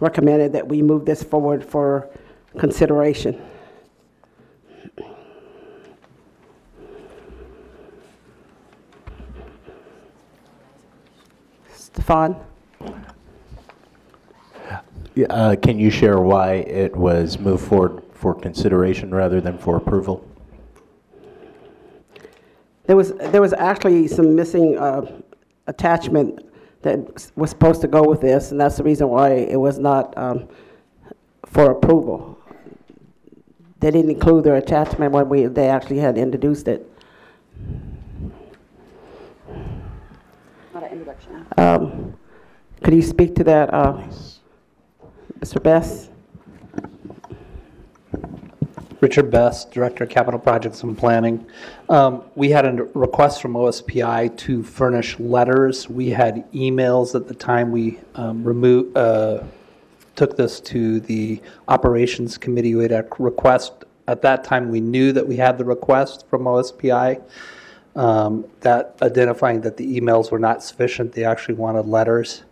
recommended that we move this forward for consideration. Stefan? Uh, Can you share why it was moved forward for consideration rather than for approval? There was, there was actually some missing uh, attachment that was supposed to go with this, and that's the reason why it was not um, for approval. They didn't include their attachment when we, they actually had introduced it. Not an introduction. Um, Could you speak to that, uh, Mr. Best? Richard Best, Director of Capital Projects and Planning. Um, We had a request from OSPI to furnish letters. We had emails at the time we um, removed, uh, took this to the Operations Committee. We had a request, at that time, we knew that we had the request from OSPI, um, that identifying that the emails were not sufficient, they actually wanted letters.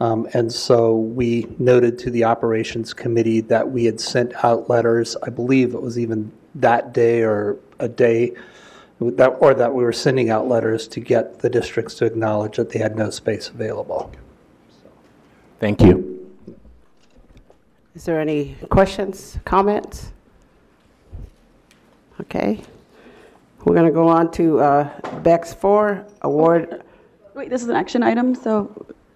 Um, And so we noted to the Operations Committee that we had sent out letters, I believe it was even that day or a day, that, or that we were sending out letters to get the districts to acknowledge that they had no space available. Thank you. Is there any questions, comments? Okay. We're going to go on to uh, Bex 4, award, Wait, this is an action item, so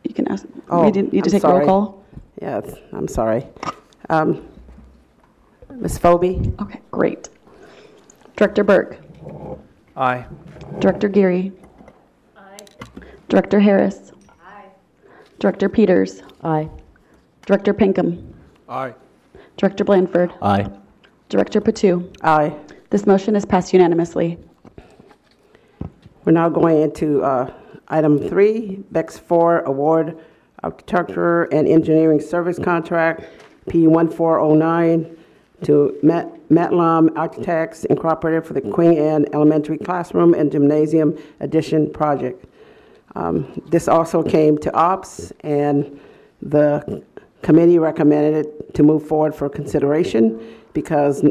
you can ask, Oh, we didn't need to I'm take roll sorry. call? yes, I'm sorry. Um, Ms. Phobie? Okay, great. Director Burke? Aye. Director Geary? Aye. Director Harris? Aye. Director Peters? Aye. Director Pinkham? Aye. Director Blanford? Aye. Director Patu? Aye. This motion is passed unanimously. We're now going into uh, item three, Bex 4, award architecture and engineering service contract, P1409, to Met Matlam Architects Incorporated for the Queen Anne Elementary Classroom and Gymnasium Addition Project. Um, This also came to OPS, and the committee recommended it to move forward for consideration because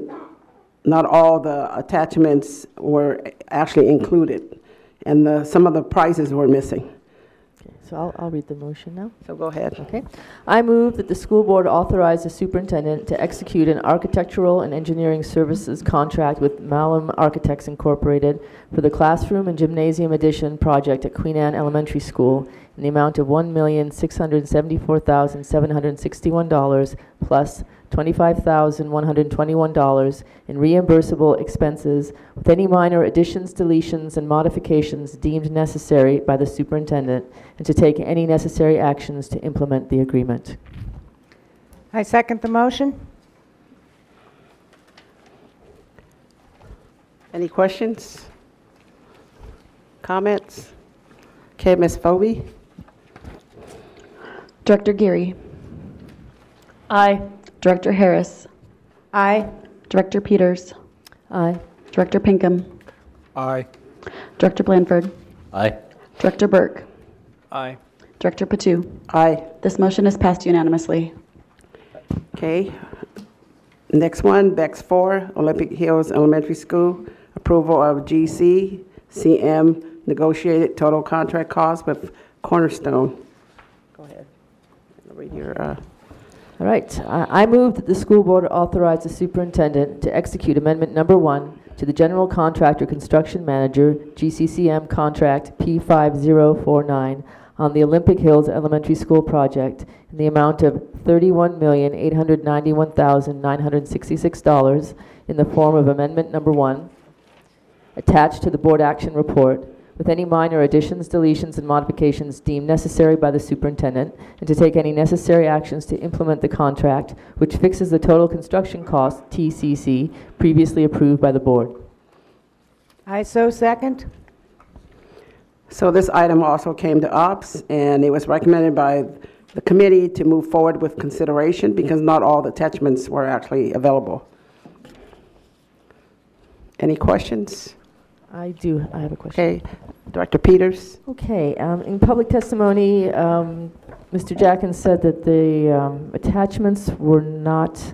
not all the attachments were actually included, and the, some of the prizes were missing. Okay, So I'll, I'll read the motion now. So go ahead. Okay. I move that the school board authorize the superintendent to execute an architectural and engineering services contract with Mahlum Architects Incorporated for the classroom and gymnasium addition project at Queen Anne Elementary School in the amount of one million six hundred seventy-four thousand seven hundred sixty-one dollars plus twenty-five thousand one hundred twenty-one dollars in reimbursable expenses with any minor additions, deletions, and modifications deemed necessary by the superintendent and to take any necessary actions to implement the agreement. I second the motion. Any questions? Comments? Okay, Ms. Phobie? Director Geary? Aye. Director Harris? Aye. Director Peters? Aye. Director Pinkham? Aye. Director Blanford? Aye. Director Burke? Aye. Director Patu? Aye. This motion is passed unanimously. Okay. Next one, Bex 4, Olympic Hills Elementary School, approval of GC, CM negotiated total contract cost with Cornerstone. Go ahead. Read your, uh, All right. I move that the school board authorize the superintendent to execute amendment number one to the general contractor construction manager, GCCM contract P5049, on the Olympic Hills Elementary School project in the amount of $31,891,966 in the form of amendment number one, attached to the board action report, with any minor additions, deletions, and modifications deemed necessary by the superintendent, and to take any necessary actions to implement the contract, which fixes the total construction cost, TCC, previously approved by the board. I so second. So this item also came to OPS, and it was recommended by the committee to move forward with consideration because not all the attachments were actually available. Any questions? I do, I have a question. Okay, Director Peters? Okay, um, in public testimony, um, Mr. Jackson said that the um, attachments were not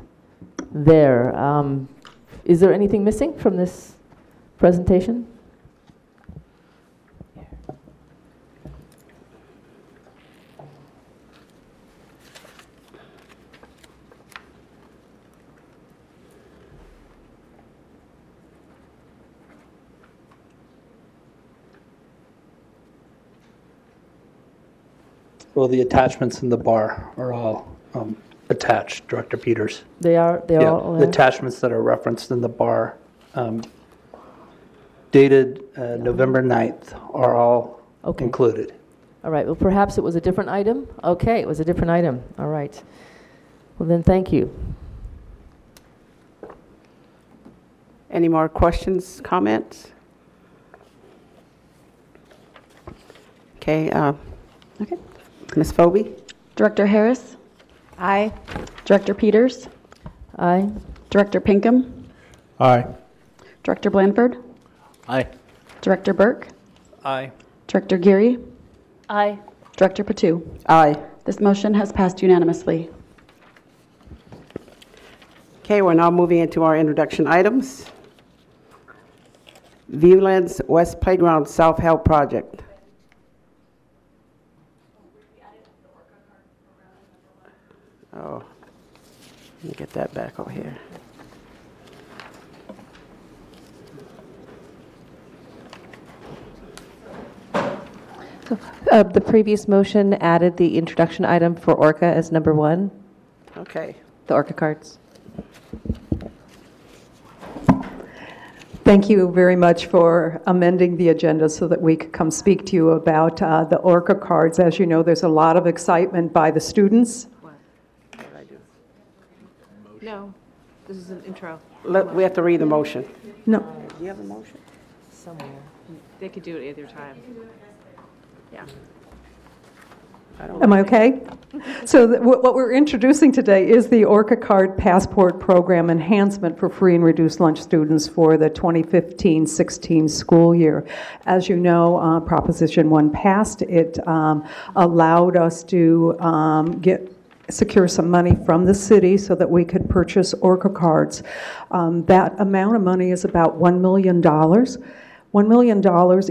there. Um, Is there anything missing from this presentation? Well, the attachments in the bar are all um, attached, Director Peters. They are, they are Yeah, all the there? attachments that are referenced in the bar um, dated uh, November 9th are all Okay. included. All right, well, perhaps it was a different item? Okay, it was a different item, all right. Well, then, thank you. Any more questions, comments? Okay, uh, Okay. Ms. Phobie? Director Harris? Aye. Director Peters? Aye? Director Pinkham? Aye. Director Blanford? Aye. Director Burke? Aye. Director Geary? Aye. Director Patu? Aye. This motion has passed unanimously. Okay, we're now moving into our introduction items. Viewlands West Playground Self-Help Project. Oh, let me get that back over here. Uh, The previous motion added the introduction item for Orca as number one, Okay, the Orca cards. Thank you very much for amending the agenda so that we could come speak to you about uh, the Orca cards. As you know, there's a lot of excitement by the students. No, this is an intro. Let- we have to read the motion. No, Do you have a motion? Somewhere. They could do it either time. Yeah. am I okay? So th- what what we're introducing today is the Orca Card Passport Program Enhancement for free and reduced lunch students for the 2015-16 school year. As you know, uh, Proposition 1 passed. It um, allowed us to um, get secure some money from the city so that we could purchase Orca cards. Um, That amount of money is about $1 million. $1 million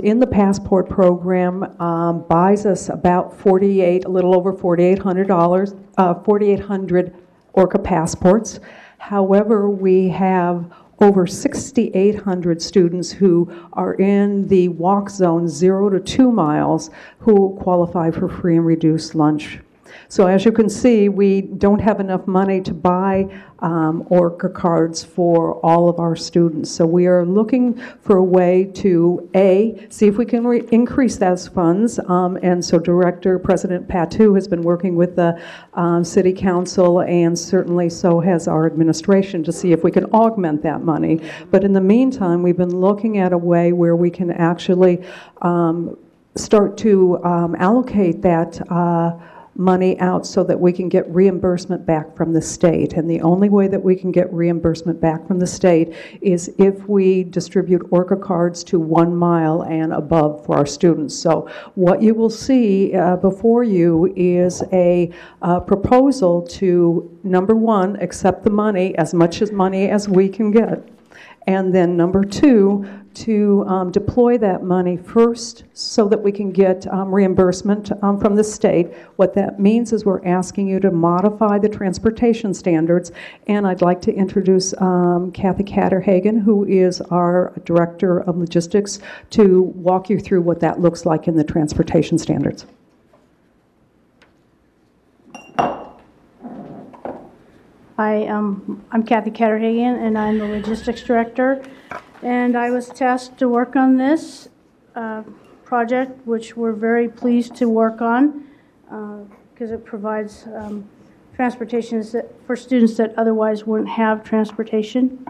in the passport program um, buys us about 48, a little over $4,800, uh, 4,800 Orca passports. However, we have over 6,800 students who are in the walk zone, zero to two miles, who qualify for free and reduced lunch so as you can see, we don't have enough money to buy um, Orca cards for all of our students. So we are looking for a way to, A, see if we can re- increase those funds. Um, And so Director, President Patu has been working with the um, City Council, and certainly so has our administration, to see if we can augment that money. But in the meantime, we've been looking at a way where we can actually um, start to um, allocate that uh, money out so that we can get reimbursement back from the state. And the only way that we can get reimbursement back from the state is if we distribute Orca cards to one mile and above for our students. So what you will see uh, before you is a uh, proposal to, number one, accept the money, as much as money as we can get. And then number two, to um, deploy that money first so that we can get um, reimbursement um, from the state. What that means is we're asking you to modify the transportation standards. And I'd like to introduce um, Kathy Catterhagen, who is our Director of Logistics, to walk you through what that looks like in the transportation standards. Hi, um, I'm Kathy Catterhagen, and I'm the Logistics Director. And I was tasked to work on this uh, project, which we're very pleased to work on, because it provides um, transportation for students that otherwise wouldn't have transportation.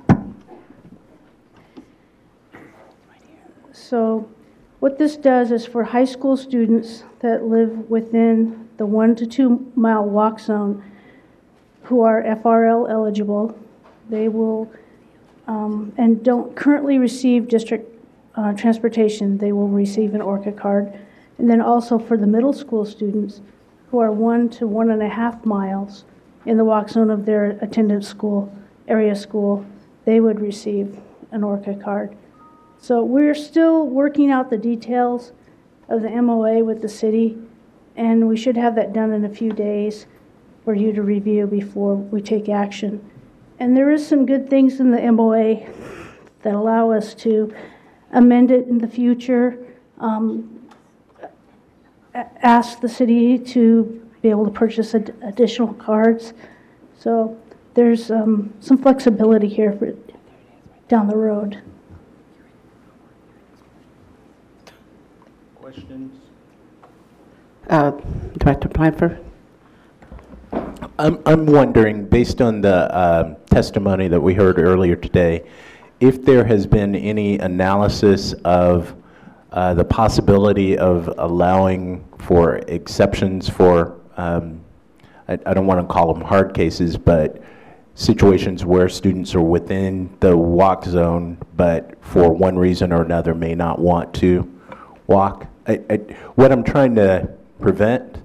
So what this does is for high school students that live within the one to two mile walk zone, who are FRL eligible. They will, um, and don't currently receive district uh, transportation, they will receive an ORCA card. And then also for the middle school students who are one to one and a half miles in the walk zone of their attendance school, area school, they would receive an ORCA card. So we're still working out the details of the MOA with the city, and we should have that done in a few days for you to review before we take action. And there is some good things in the MOA that allow us to amend it in the future. Um, ask the city to be able to purchase ad- additional cards. So there's um, some flexibility here for down the road. Questions? Uh, Director Blanford? I'm, I'm wondering, based on the um, testimony that we heard earlier today, if there has been any analysis of uh, the possibility of allowing for exceptions for, um, I, I don't want to call them hard cases, but situations where students are within the walk zone, but for one reason or another may not want to walk. I, I, what I'm trying to prevent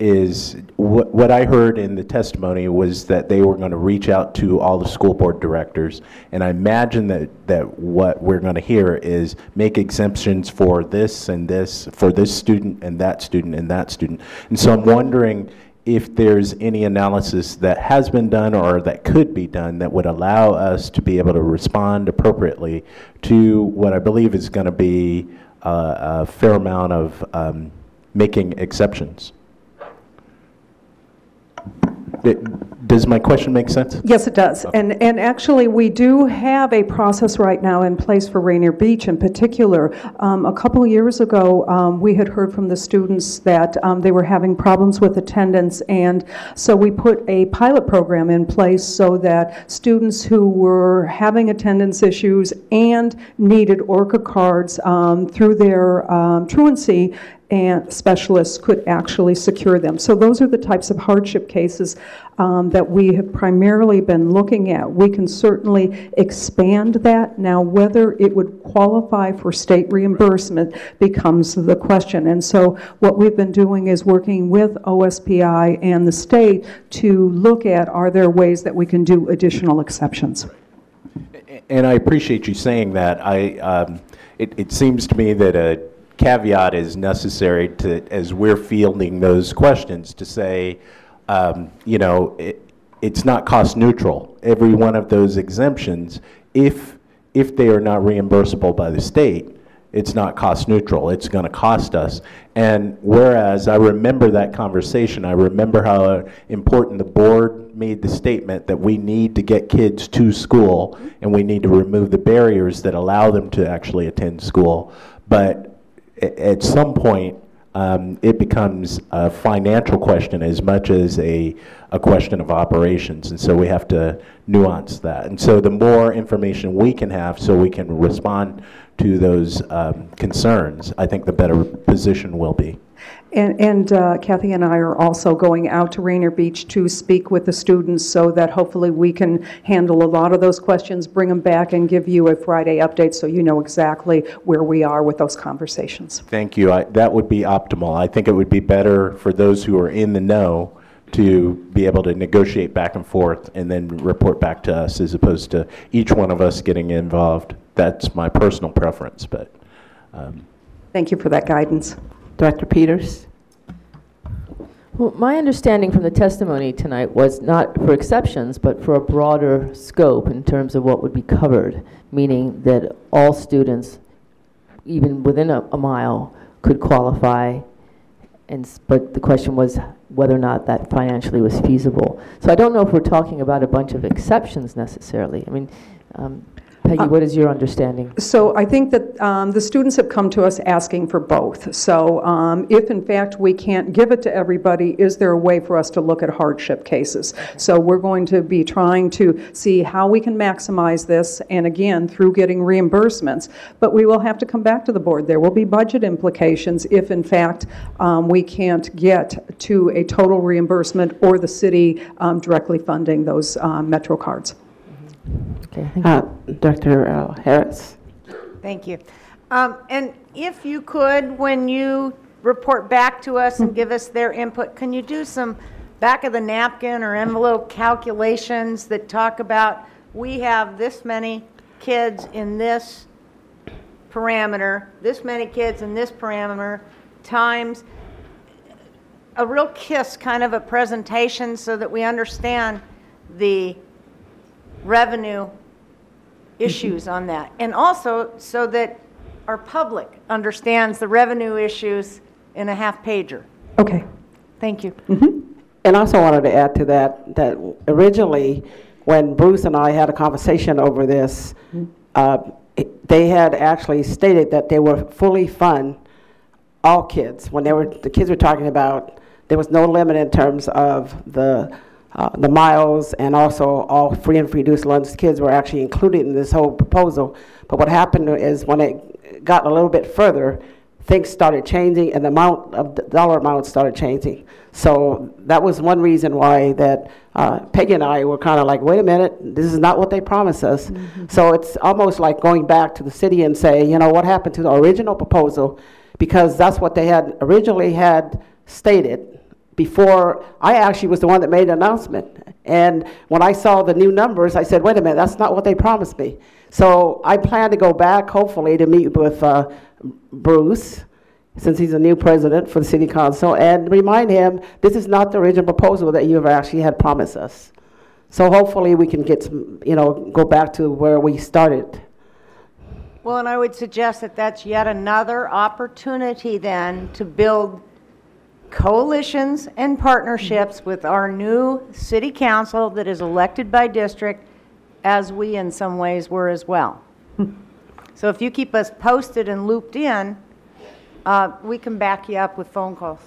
is what, what I heard in the testimony was that they were going to reach out to all the school board directors. And I imagine that, that what we're going to hear is make exemptions for this and this, for this student and that student and that student. And so I'm wondering if there's any analysis that has been done or that could be done that would allow us to be able to respond appropriately to what I believe is going to be uh, a fair amount of um, making exceptions. It- Does my question make sense? Yes, it does. And, and actually, we do have a process right now in place for Rainier Beach in particular. Um, A couple years ago, um, we had heard from the students that um, they were having problems with attendance, and so we put a pilot program in place so that students who were having attendance issues and needed ORCA cards um, through their um, truancy and specialists could actually secure them. So those are the types of hardship cases um, that we have primarily been looking at. We can certainly expand that. Now, whether it would qualify for state reimbursement becomes the question. And so what we've been doing is working with OSPI and the state to look at, are there ways that we can do additional exceptions? And I appreciate you saying that. I, um, it, it seems to me that a caveat is necessary to, as we're fielding those questions, to say, um, you know, it, it's not cost neutral. Every one of those exemptions, if, if they are not reimbursable by the state, it's not cost neutral. It's going to cost us. And whereas I remember that conversation, I remember how important the board made the statement that we need to get kids to school and we need to remove the barriers that allow them to actually attend school. But at some point, um, it becomes a financial question as much as a, a question of operations. And so we have to nuance that. And so the more information we can have so we can respond to those um, concerns, I think the better position will be. And and, uh, Kathy and I are also going out to Rainier Beach to speak with the students so that hopefully we can handle a lot of those questions, bring them back, and give you a Friday update so you know exactly where we are with those conversations. Thank you. I, that would be optimal. I think it would be better for those who are in the know to be able to negotiate back and forth and then report back to us as opposed to each one of us getting involved. That's my personal preference, but um, Thank you for that guidance. Director Peters? Well, my understanding from the testimony tonight was not for exceptions, but for a broader scope in terms of what would be covered, meaning that all students, even within a, a mile, could qualify. And, but the question was whether or not that financially was feasible. So I don't know if we're talking about a bunch of exceptions necessarily. I mean, um, Peggy, Uh, what is your understanding? So I think that um, the students have come to us asking for both. So um, if in fact we can't give it to everybody, is there a way for us to look at hardship cases? So we're going to be trying to see how we can maximize this, and again, through getting reimbursements. But we will have to come back to the board. There will be budget implications if in fact um, we can't get to a total reimbursement or the city um, directly funding those um, Metro cards. Okay, I think Uh, Dr. uh, Harris? Thank you. Um, And if you could, when you report back to us and give us their input, can you do some back of the napkin or envelope calculations that talk about, we have this many kids in this parameter, this many kids in this parameter, times a real KISS kind of a presentation so that we understand the revenue issues on that. And also so that our public understands the revenue issues in a half pager. Okay. Thank you. And I also wanted to add to that, that originally, when Bruce and I had a conversation over this, uh, it- they had actually stated that they were fully fund all kids. When they were, the kids were talking about, there was no limit in terms of the, uh, the miles, and also all free and reduced lunch kids were actually included in this whole proposal. But what happened is when it got a little bit further, things started changing and the amount of the dollar amounts started changing. So that was one reason why that uh, Peggy and I were kind of like, wait a minute, this is not what they promised us. So it's almost like going back to the city and say, you know, what happened to the original proposal? Because that's what they had originally had stated before I actually was the one that made the announcement. And when I saw the new numbers, I said, wait a minute, that's not what they promised me. So I plan to go back, hopefully, to meet with uh, Bruce, since he's a new president for the city council, and remind him this is not the original proposal that you have actually had promised us. So hopefully, we can get some, you know, go back to where we started. Well, and I would suggest that that's yet another opportunity then to build coalitions and partnerships with our new city council that is elected by district, as we in some ways were as well. So if you keep us posted and looped in, uh, we can back you up with phone calls.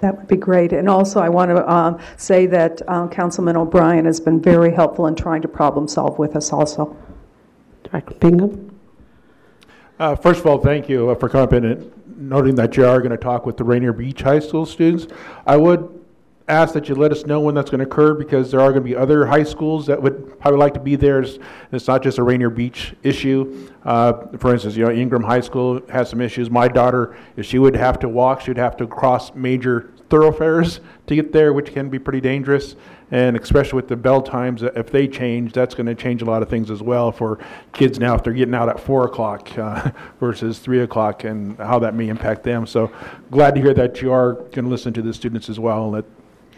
That would be great. And also, I want to um, say that uh, Councilman O'Brien has been very helpful in trying to problem solve with us also. Director Pinkham? Uh, First of all, thank you uh, for coming and noting that you are going to talk with the Rainier Beach High School students. I would ask that you let us know when that's going to occur because there are going to be other high schools that would probably like to be there. It's it's not just a Rainier Beach issue. Uh, For instance, you know, Ingraham High School has some issues. My daughter, if she would have to walk, she'd have to cross major thoroughfares to get there, which can be pretty dangerous. And especially with the bell times, uh, if they change, that's going to change a lot of things as well for kids now if they're getting out at four o'clock uh, versus three o'clock and how that may impact them. So glad to hear that you are going to listen to the students as well and let,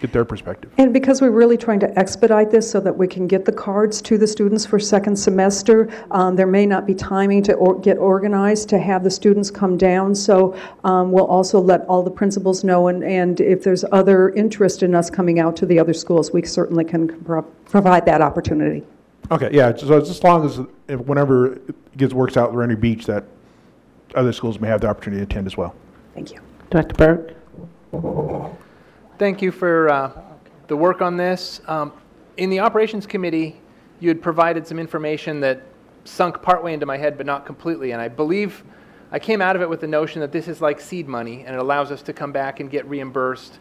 get their perspective. And because we're really trying to expedite this so that we can get the cards to the students for second semester, um, there may not be timing to or- get organized to have the students come down. So um, we'll also let all the principals know, and, and if there's other interest in us coming out to the other schools, we certainly can pro- provide that opportunity. Okay, yeah, so it's as long as, if whenever it gets, works out at Rainier Beach, that other schools may have the opportunity to attend as well. Thank you. Director Burke? Thank you for uh, the work on this. Um, In the Operations Committee, you had provided some information that sunk partway into my head, but not completely. And I believe, I came out of it with the notion that this is like seed money, and it allows us to come back and get reimbursed.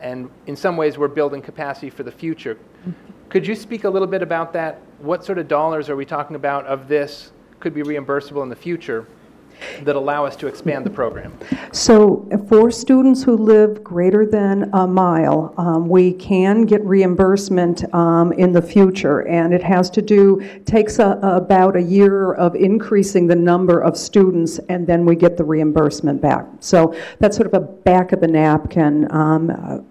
And in some ways, we're building capacity for the future. Could you speak a little bit about that? What sort of dollars are we talking about of this could be reimbursable in the future that allow us to expand the program? So for students who live greater than a mile, um, we can get reimbursement um, in the future. And it has to do, takes a- about a year of increasing the number of students, and then we get the reimbursement back. So that's sort of a back of the napkin um,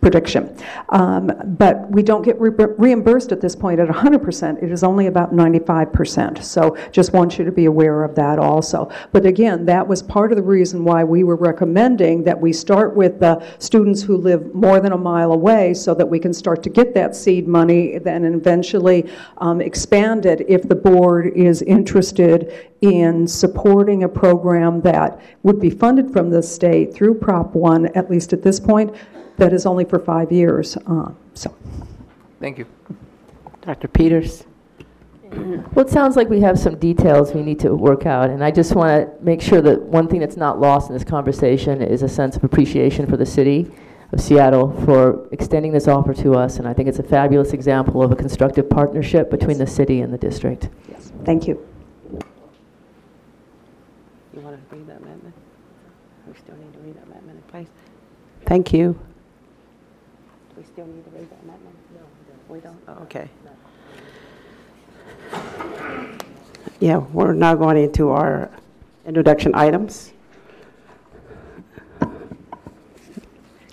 prediction. Um, But we don't get re- reimbursed at this point at 100%. It is only about 95%. So just want you to be aware of that also. But again, that was part of the reason why we were recommending that we start with the students who live more than a mile away so that we can start to get that seed money, then eventually um, expand it if the board is interested in supporting a program that would be funded from the state through Prop 1, at least at this point, that is only for five years. Uh, So, Thank you. Dr. Peters? Well, it sounds like we have some details we need to work out, and I just want to make sure that one thing that's not lost in this conversation is a sense of appreciation for the city of Seattle for extending this offer to us, and I think it's a fabulous example of a constructive partnership between the city and the district. yes, thank you. You want to read that amendment? We still need to read that amendment in place. Thank you. Do we still need to read the amendment? No, we don't. Oh, Okay. Yeah, we're now going into our introduction items.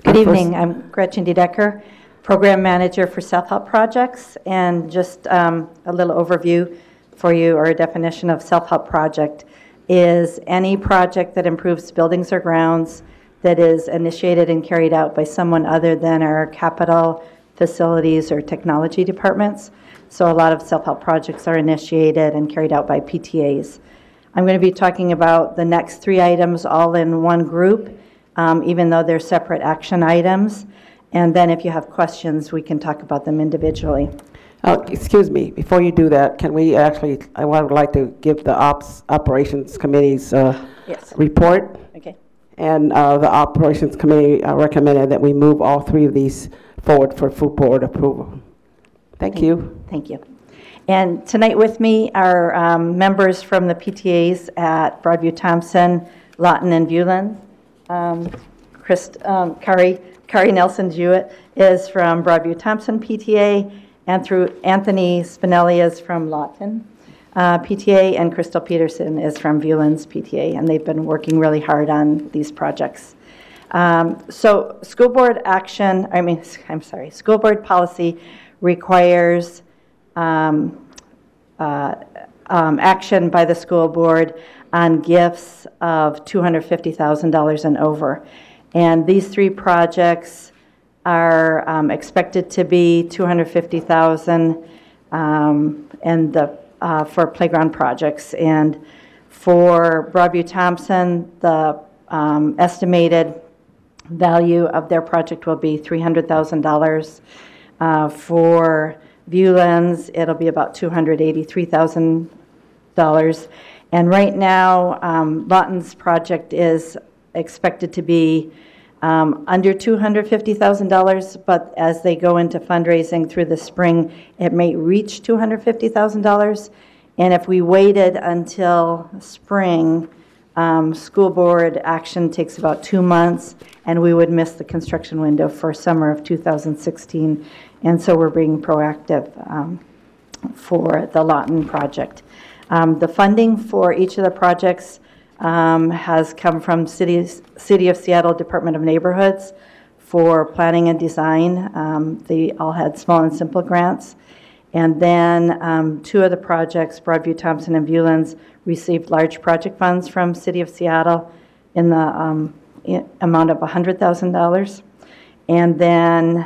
Good evening, I'm Gretchen Dedecker, Program Manager for Self-Help Projects, and just um, a little overview for you, or a definition of self-help project, is any project that improves buildings or grounds that is initiated and carried out by someone other than our capital, facilities, or technology departments. So a lot of self-help projects are initiated and carried out by PTAs. I'm going to be talking about the next three items all in one group, um, even though they're separate action items. And then if you have questions, we can talk about them individually. Uh, Excuse me, before you do that, can we actually, I would like to give the Ops, Operations Committee's uh, Yes. report. Okay. And uh, the Operations Committee uh, recommended that we move all three of these forward for food board approval. Thank you. Thank you. And tonight with me are um, members from the PTAs at Broadview Thompson, Lawton, and Viewland. Um, Chris, um, Kari, Kari Nelson Jewett is from Broadview Thompson PTA, and through Anthony Spinelli is from Lawton uh, PTA, and Crystal Peterson is from Viewlands PTA, and they've been working really hard on these projects. Um, So school board action, I mean, I'm sorry, school board policy requires um, uh, um, action by the school board on gifts of $250,000 and over. And these three projects are um, expected to be 250,000 um, and the, uh, for playground projects. And for Broadview Thompson, the um, estimated value of their project will be $300,000. Uh, For Viewlands, it'll be about $283,000. And right now, um, Lawton's project is expected to be um, under $250,000, but as they go into fundraising through the spring, it may reach $250,000. And if we waited until spring, um, school board action takes about two months, and we would miss the construction window for summer of 2016. And so we're being proactive um, for the Lawton project. Um, The funding for each of the projects um, has come from cities, City of Seattle Department of Neighborhoods for planning and design. Um, They all had small and simple grants. And then um, two of the projects, Broadview Thompson and Viewlands, received large project funds from City of Seattle in the um, amount of $100,000. And then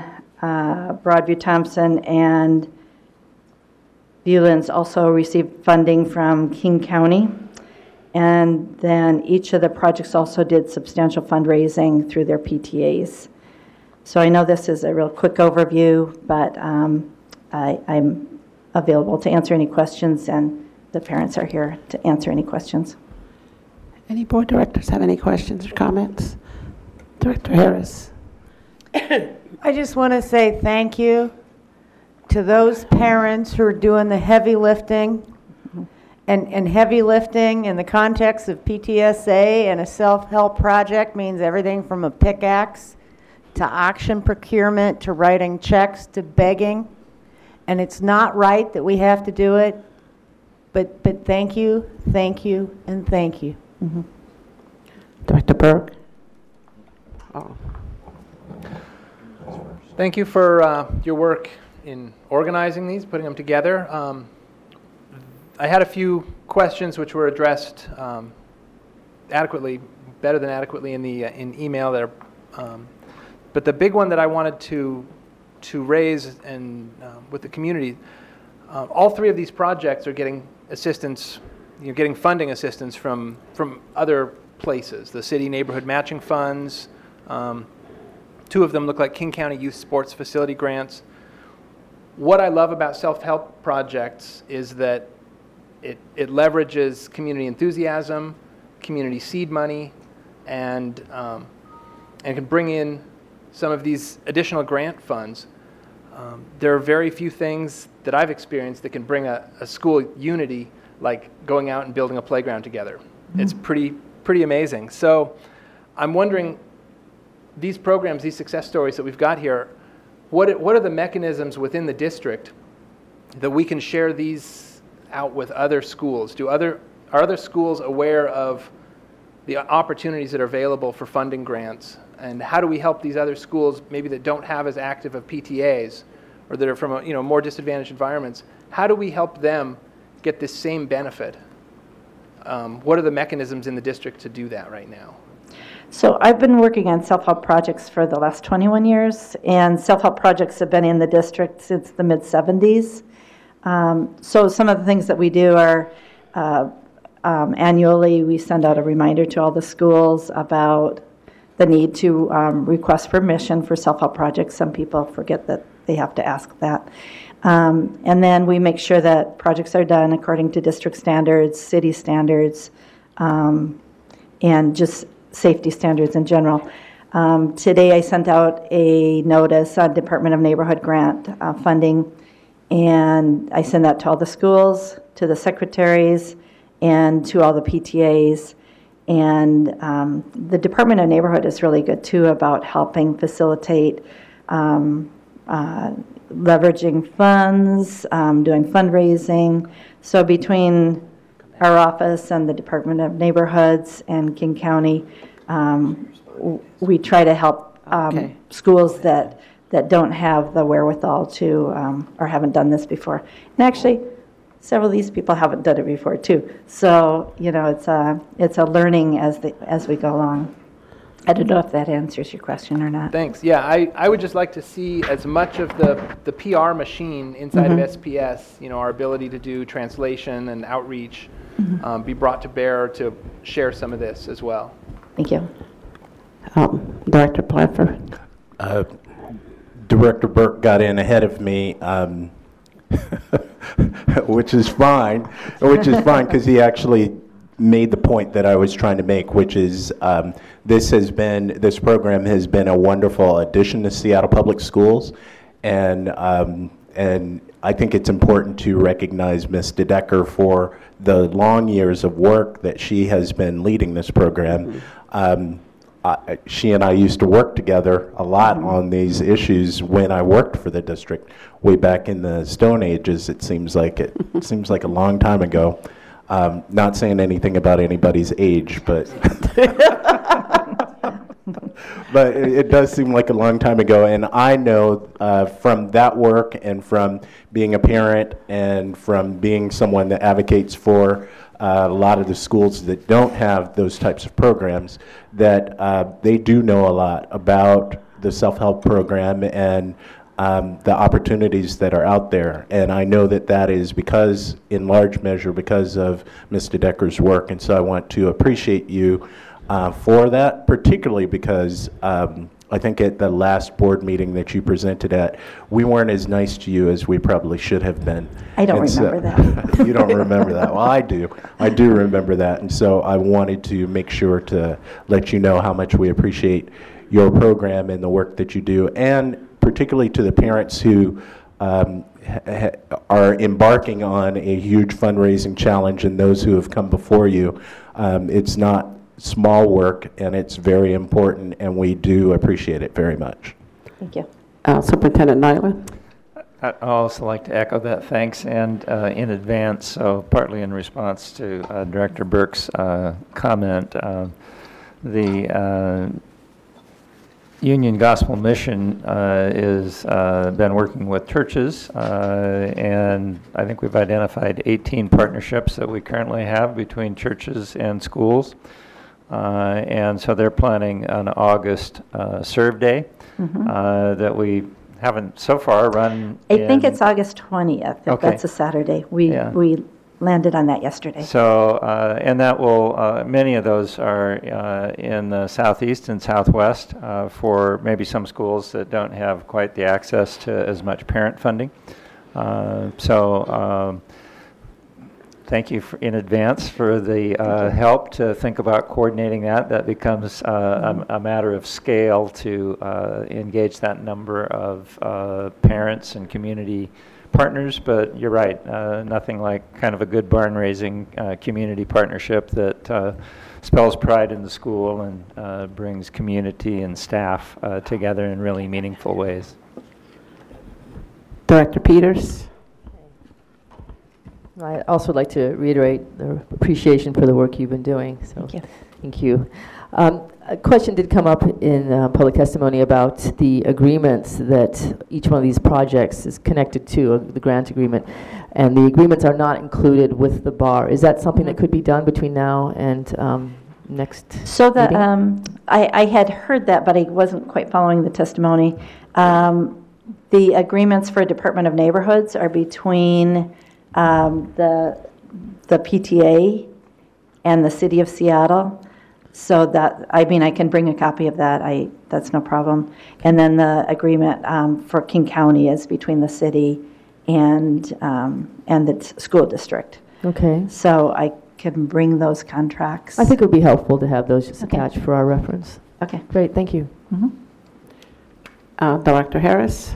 uh, Broadview Thompson and Viewlands also received funding from King County. And then each of the projects also did substantial fundraising through their PTAs. So I know this is a real quick overview, but um, I- I'm available to answer any questions, and the parents are here to answer any questions. Any board directors have any questions or comments? Director Harris? I just want to say thank you to those parents who are doing the heavy lifting. And, and heavy lifting in the context of PTSA and a self-help project means everything from a pickaxe to auction procurement to writing checks to begging. And it's not right that we have to do it, but, but thank you, thank you, and thank you. Director Burke? Oh, Thank you for uh, your work in organizing these, putting them together. Um, I had a few questions which were addressed um, adequately, better than adequately in the uh, in email there. Um, but the big one that I wanted to to raise and uh, with the community, uh, all three of these projects are getting assistance, you know, getting funding assistance from from other places, the city neighborhood matching funds. Um, Two of them look like King County Youth Sports Facility grants. What I love about self-help projects is that it, it leverages community enthusiasm, community seed money, and, um, and can bring in some of these additional grant funds. Um, there are very few things that I've experienced that can bring a, a school unity like going out and building a playground together. It's pretty pretty amazing. So I'm wondering, these programs, these success stories that we've got here, what, what are the mechanisms within the district that we can share these out with other schools? Do other, are other schools aware of the opportunities that are available for funding grants? And how do we help these other schools, maybe that don't have as active of PTAs or that are from you know, more disadvantaged environments, how do we help them get this same benefit? Um, what are the mechanisms in the district to do that right now? So I've been working on self-help projects for the last 21 years, and self-help projects have been in the district since the mid-70s. Um, so some of the things that we do are uh, um, annually we send out a reminder to all the schools about the need to um, request permission for self-help projects. Some people forget that they have to ask that. Um, and then we make sure that projects are done according to district standards, city standards, um, and just safety standards in general. Um, today I sent out a notice on Department of Neighborhood grant uh, funding, and I send that to all the schools, to the secretaries, and to all the PTAs. And um, the Department of Neighborhood is really good too about helping facilitate um, uh, leveraging funds, um, doing fundraising. So between our office and the Department of Neighborhoods and King County, um, w- we try to help um, Okay. schools that, that don't have the wherewithal to, um, or haven't done this before. And actually, several of these people haven't done it before too. So, you know, it's a, it's a learning as, the, as we go along. I don't know if that answers your question or not. Thanks. Yeah, I, I would just like to see as much of the, the PR machine inside of SPS, you know, our ability to do translation and outreach, um, be brought to bear to share some of this as well. Thank you. Um, Director Blanford? Uh, Director Burke got in ahead of me, um, which is fine, which is fine because he actually made the point that I was trying to make, which is um, this has been this program has been a wonderful addition to Seattle Public Schools, and um, and I think it's important to recognize Ms. DeDecker for the long years of work that she has been leading this program. Um, I- she and I used to work together a lot on these issues when I worked for the district way back in the Stone Ages. It seems like it seems like a long time ago. Um, not saying anything about anybody's age, but but it, it does seem like a long time ago. And I know uh, from that work and from being a parent and from being someone that advocates for uh, a lot of the schools that don't have those types of programs that uh, they do know a lot about the self-help program and um, the opportunities that are out there. And I know that that is because, in large measure, because of Mr. Decker's work. And so I want to appreciate you uh, for that, particularly because um, I think at the last board meeting that you presented at, we weren't as nice to you as we probably should have been. I don't And so- remember that. you don't remember that. Well, I do. I do remember that. And so I wanted to make sure to let you know how much we appreciate your program and the work that you do, and particularly to the parents who um, ha- ha- are embarking on a huge fundraising challenge and those who have come before you. Um, it's not small work, and it's very important, and we do appreciate it very much. Thank you. Uh, Superintendent Nyland? I'd also like to echo that thanks and uh, in advance, so partly in response to uh, Director Burke's uh, comment, uh, the uh, Union Gospel Mission uh, is uh, been working with churches, uh, and I think we've identified 18 partnerships that we currently have between churches and schools. Uh, and so they're planning an August uh, serve day uh, that we haven't so far run. I think it's August 20th, if Okay. that's a Saturday. We, Yeah. we landed on that yesterday. So, uh, and that will, uh, many of those are uh, in the southeast and southwest uh, for maybe some schools that don't have quite the access to as much parent funding. Uh, So, um, thank you in advance for the uh, help to think about coordinating that. That becomes uh, a a matter of scale to uh, engage that number of uh, parents and community partners, but you're right, uh, nothing like kind of a good barn-raising uh, community partnership that uh, spells pride in the school and uh, brings community and staff uh, together in really meaningful ways. Director Peters? I'd also like to reiterate the appreciation for the work you've been doing, so. Thank you. Thank you. Um, A question did come up in uh, public testimony about the agreements that each one of these projects is connected to, uh, the grant agreement, and the agreements are not included with the bar. Is that something that could be done between now and um, next So the, um, I, I had heard that, but I wasn't quite following the testimony. Um, The agreements for Department of Neighborhoods are between um, the, the PTA and the City of Seattle. So that, I mean, I can bring a copy of that, I, that's no problem. And then the agreement um, for King County is between the city and, um, and the t- school district. Okay. So I can bring those contracts. I think it would be helpful to have those just Okay. attached for our reference. Okay. Great, thank you. Uh, Director Harris?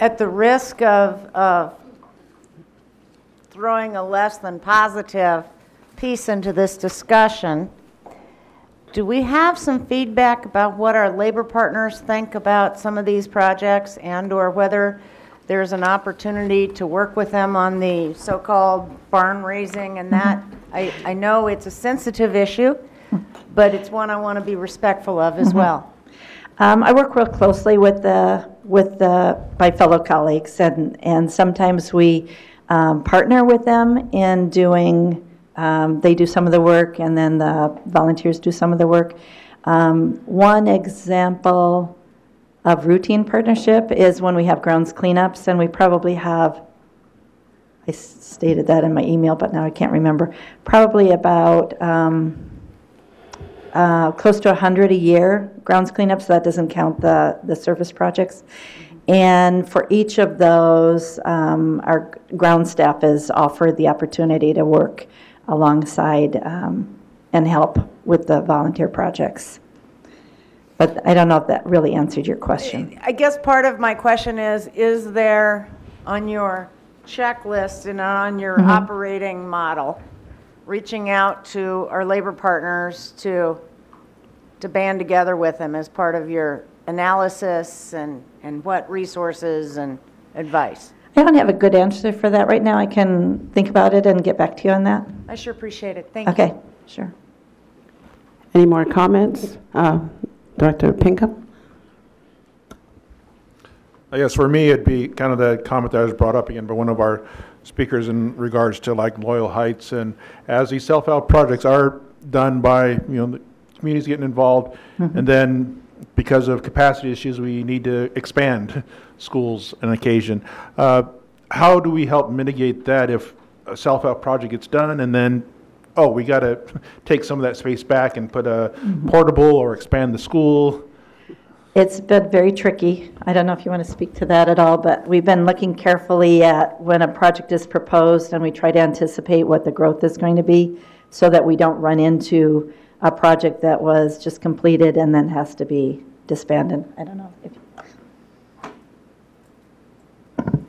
At the risk of, of throwing a less than positive piece into this discussion, do we have some feedback about what our labor partners think about some of these projects and/or whether there's an opportunity to work with them on the so-called barn raising and that? I, I know it's a sensitive issue, but it's one I want to be respectful of as well. Um, I work real closely with the, with the, my fellow colleagues, and, and sometimes we um, partner with them in doing, um, they do some of the work, and then the volunteers do some of the work. Um, One example of routine partnership is when we have grounds cleanups, and we probably have, I stated that in my email, but now I can't remember, probably about, um, uh, close to 100 a year, grounds cleanups, so that doesn't count the, the service projects. And for each of those, um, our ground staff is offered the opportunity to work alongside um, and help with the volunteer projects. But I don't know if that really answered your question. I guess part of my question is, is there on your checklist and on your Mhm. operating model, reaching out to our labor partners to, to band together with them as part of your analysis and, and what resources and advice? I don't have a good answer for that right now. I can think about it and get back to you on that. I sure appreciate it. Thank you. Okay, sure. Any more comments? Uh, Director Pinkham? I guess for me, it'd be kind of the comment that was brought up again by one of our speakers in regards to like Loyal Heights. And as these self-help projects are done by, you know, the communities getting involved, and then because of capacity issues, we need to expand schools on occasion. Uh, How do we help mitigate that if a self-help project gets done and then, oh, we got to take some of that space back and put a portable or expand the school? It's been very tricky. I don't know if you want to speak to that at all, but we've been looking carefully at when a project is proposed, and we try to anticipate what the growth is going to be, so that we don't run into a project that was just completed and then has to be disbanded. I don't know if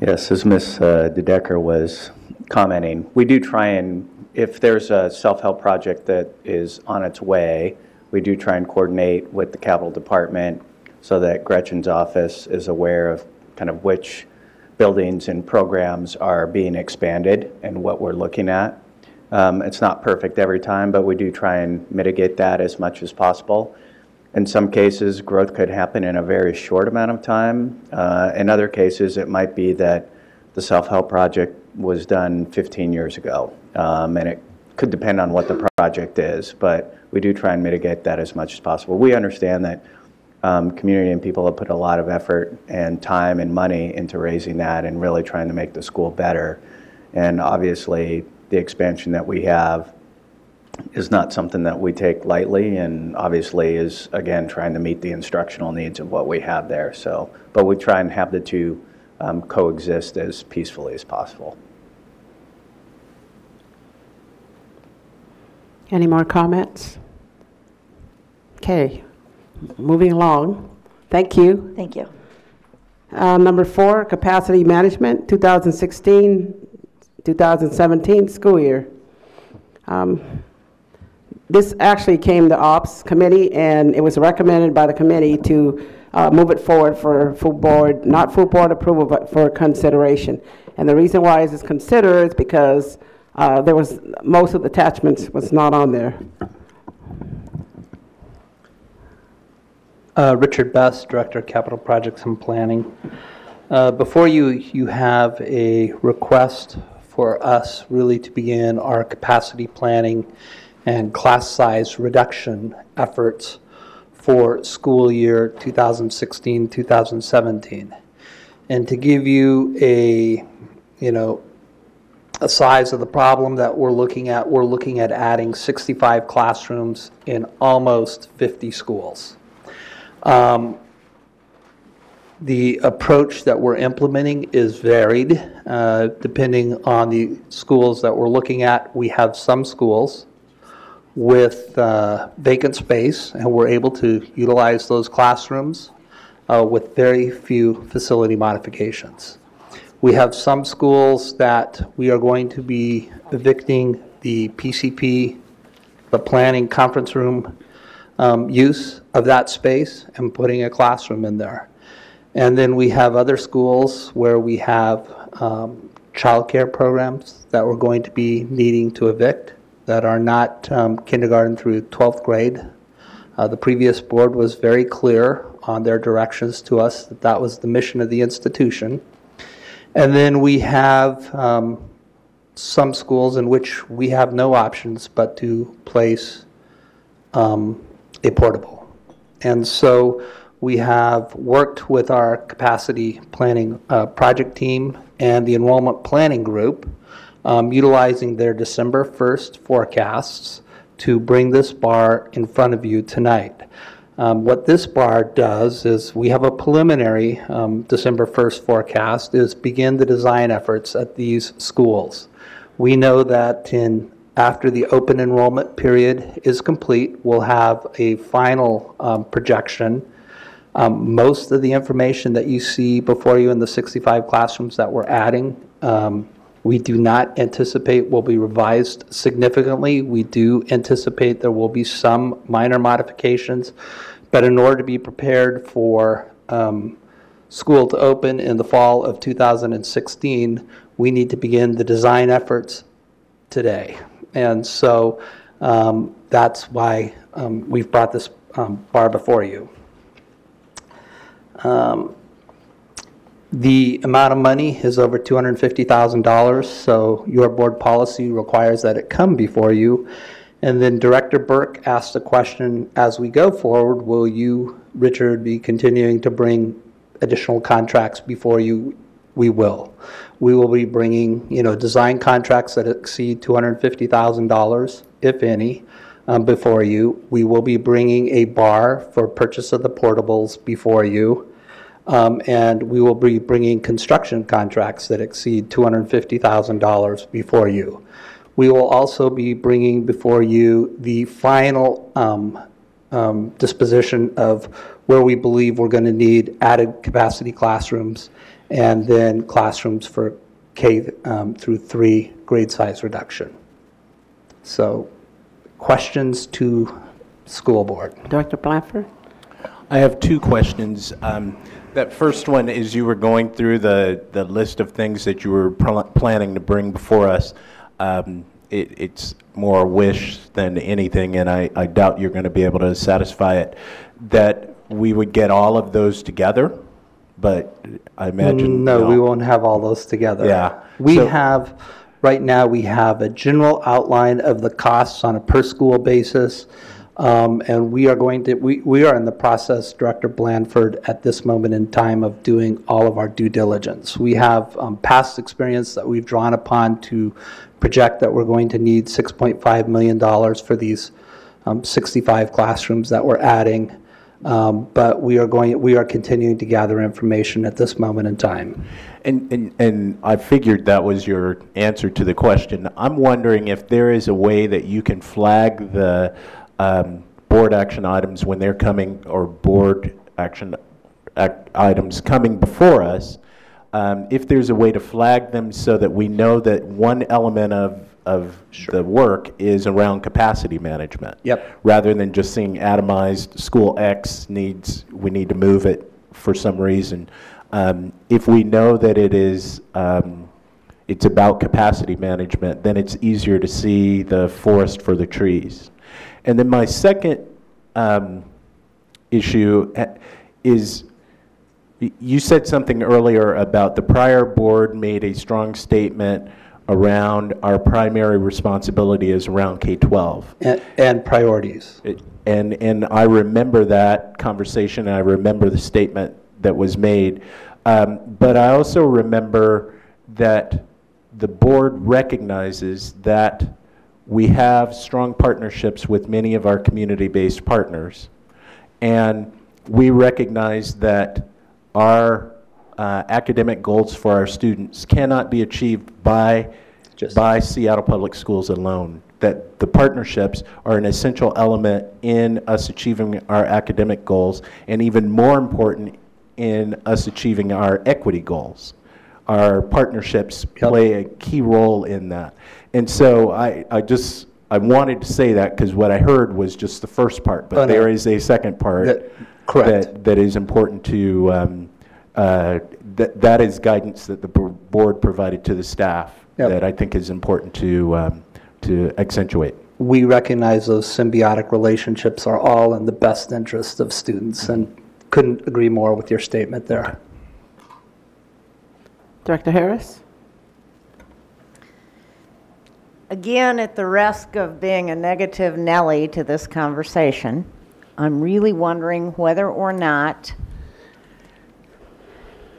Yes, as Ms. uh, DeDecker was commenting, we do try and, if there's a self-help project that is on its way, we do try and coordinate with the capital department so that Gretchen's office is aware of kind of which buildings and programs are being expanded and what we're looking at. Um, It's not perfect every time, but we do try and mitigate that as much as possible. In some cases, growth could happen in a very short amount of time. Uh, In other cases, it might be that the self-help project was done 15 years ago, Um, and it could depend on what the project is, but we do try and mitigate that as much as possible. We understand that um, community and people have put a lot of effort and time and money into raising that and really trying to make the school better. And obviously, the expansion that we have is not something that we take lightly and obviously is, again, trying to meet the instructional needs of what we have there. So, but we try and have the two um, coexist as peacefully as possible. Any more comments? Okay, moving along. Thank you. Thank you. Uh, Number four, capacity management, 2016, 2017 school year. Um, This actually came to Ops Committee, and it was recommended by the committee to uh, move it forward for full board, not full board approval, but for consideration. And the reason why is it's considered is because uh, there was, most of the attachments was not on there. Uh, Richard Best, Director of Capital Projects and Planning. Uh, Before you, you have a request for us really to begin our capacity planning and class size reduction efforts for school year 2016, 2017. And to give you a, you know, a size of the problem that we're looking at, we're looking at adding 65 classrooms in almost 50 schools. Um, The approach that we're implementing is varied, uh, depending on the schools that we're looking at. We have some schools with uh, vacant space, and we're able to utilize those classrooms uh, with very few facility modifications. We have some schools that we are going to be evicting the PCP, the planning conference room um, use of that space and putting a classroom in there. And then we have other schools where we have um, childcare programs that we're going to be needing to evict that are not um, kindergarten through 12th grade. Uh, The previous board was very clear on their directions to us that that was the mission of the institution. And then we have um, some schools in which we have no options but to place um, a portable. And so we have worked with our capacity planning uh, project team and the enrollment planning group, um, utilizing their December 1st forecasts to bring this bar in front of you tonight. Um, What this bar does is, we have a preliminary um, December 1st forecast, is begin the design efforts at these schools. We know that in, after the open enrollment period is complete, we'll have a final um, projection. Um, Most of the information that you see before you in the 65 classrooms that we're adding, um, we do not anticipate will be revised significantly. We do anticipate there will be some minor modifications, but in order to be prepared for um, school to open in the fall of 2016, we need to begin the design efforts today. And so um, that's why um, we've brought this um, bar before you. Um, The amount of money is over $250,000, so your board policy requires that it come before you. And then Director Burke asked a question, as we go forward, will you, Richard, be continuing to bring additional contracts before you? We will. We will be bringing, you know, design contracts that exceed $250,000, if any, um, before you. We will be bringing a bar for purchase of the portables before you. Um, And we will be bringing construction contracts that exceed $250,000 before you. We will also be bringing before you the final um, um, disposition of where we believe we're going to need added capacity classrooms and then classrooms for K um, through 3 grade size reduction. So questions to school board? Dr. Blanford? I have two questions. Um, That first one is you were going through the, the list of things that you were pl- planning to bring before us. Um, it, it's more a wish than anything, and I, I doubt you're going to be able to satisfy it. That we would get all of those together, but I imagine. No, we won't have all those together. Yeah. We So- have, right now, we have a general outline of the costs on a per-school basis. Um, And we are going to, we, we are in the process, Director Blanford, at this moment in time of doing all of our due diligence. We have um, past experience that we've drawn upon to project that we're going to need $6.5 million for these um, 65 classrooms that we're adding. Um, But we are going, we are continuing to gather information at this moment in time. And, and, and I figured that was your answer to the question. I'm wondering if there is a way that you can flag the um, board action items when they're coming, or board action ac- items coming before us, um, if there's a way to flag them so that we know that one element of, of the work is around capacity management. Yep. Rather than just seeing atomized, school X needs, we need to move it for some reason. Um, If we know that it is, um, it's about capacity management, then it's easier to see the forest for the trees. And then my second um, issue eh, is, you said something earlier about the prior board made a strong statement around our primary responsibility is around K-12. And- And priorities. It- And, and I remember that conversation, and I remember the statement that was made. Um, But I also remember that the board recognizes that we have strong partnerships with many of our community-based partners. And we recognize that our uh, academic goals for our students cannot be achieved by, by Seattle Public Schools alone. That the partnerships are an essential element in us achieving our academic goals, and even more important, in us achieving our equity goals. Our partnerships play a key role in that. And so I, I just, I wanted to say that because what I heard was just the first part, Oh, but no. there is a second part. That- correct. that- That is important to, um, uh, that, that is guidance that the board provided to the staff Yep. that I think is important to, um, to accentuate. We recognize those symbiotic relationships are all in the best interest of students, and couldn't agree more with your statement there. Director Harris? Again, at the risk of being a negative Nelly to this conversation, I'm really wondering whether or not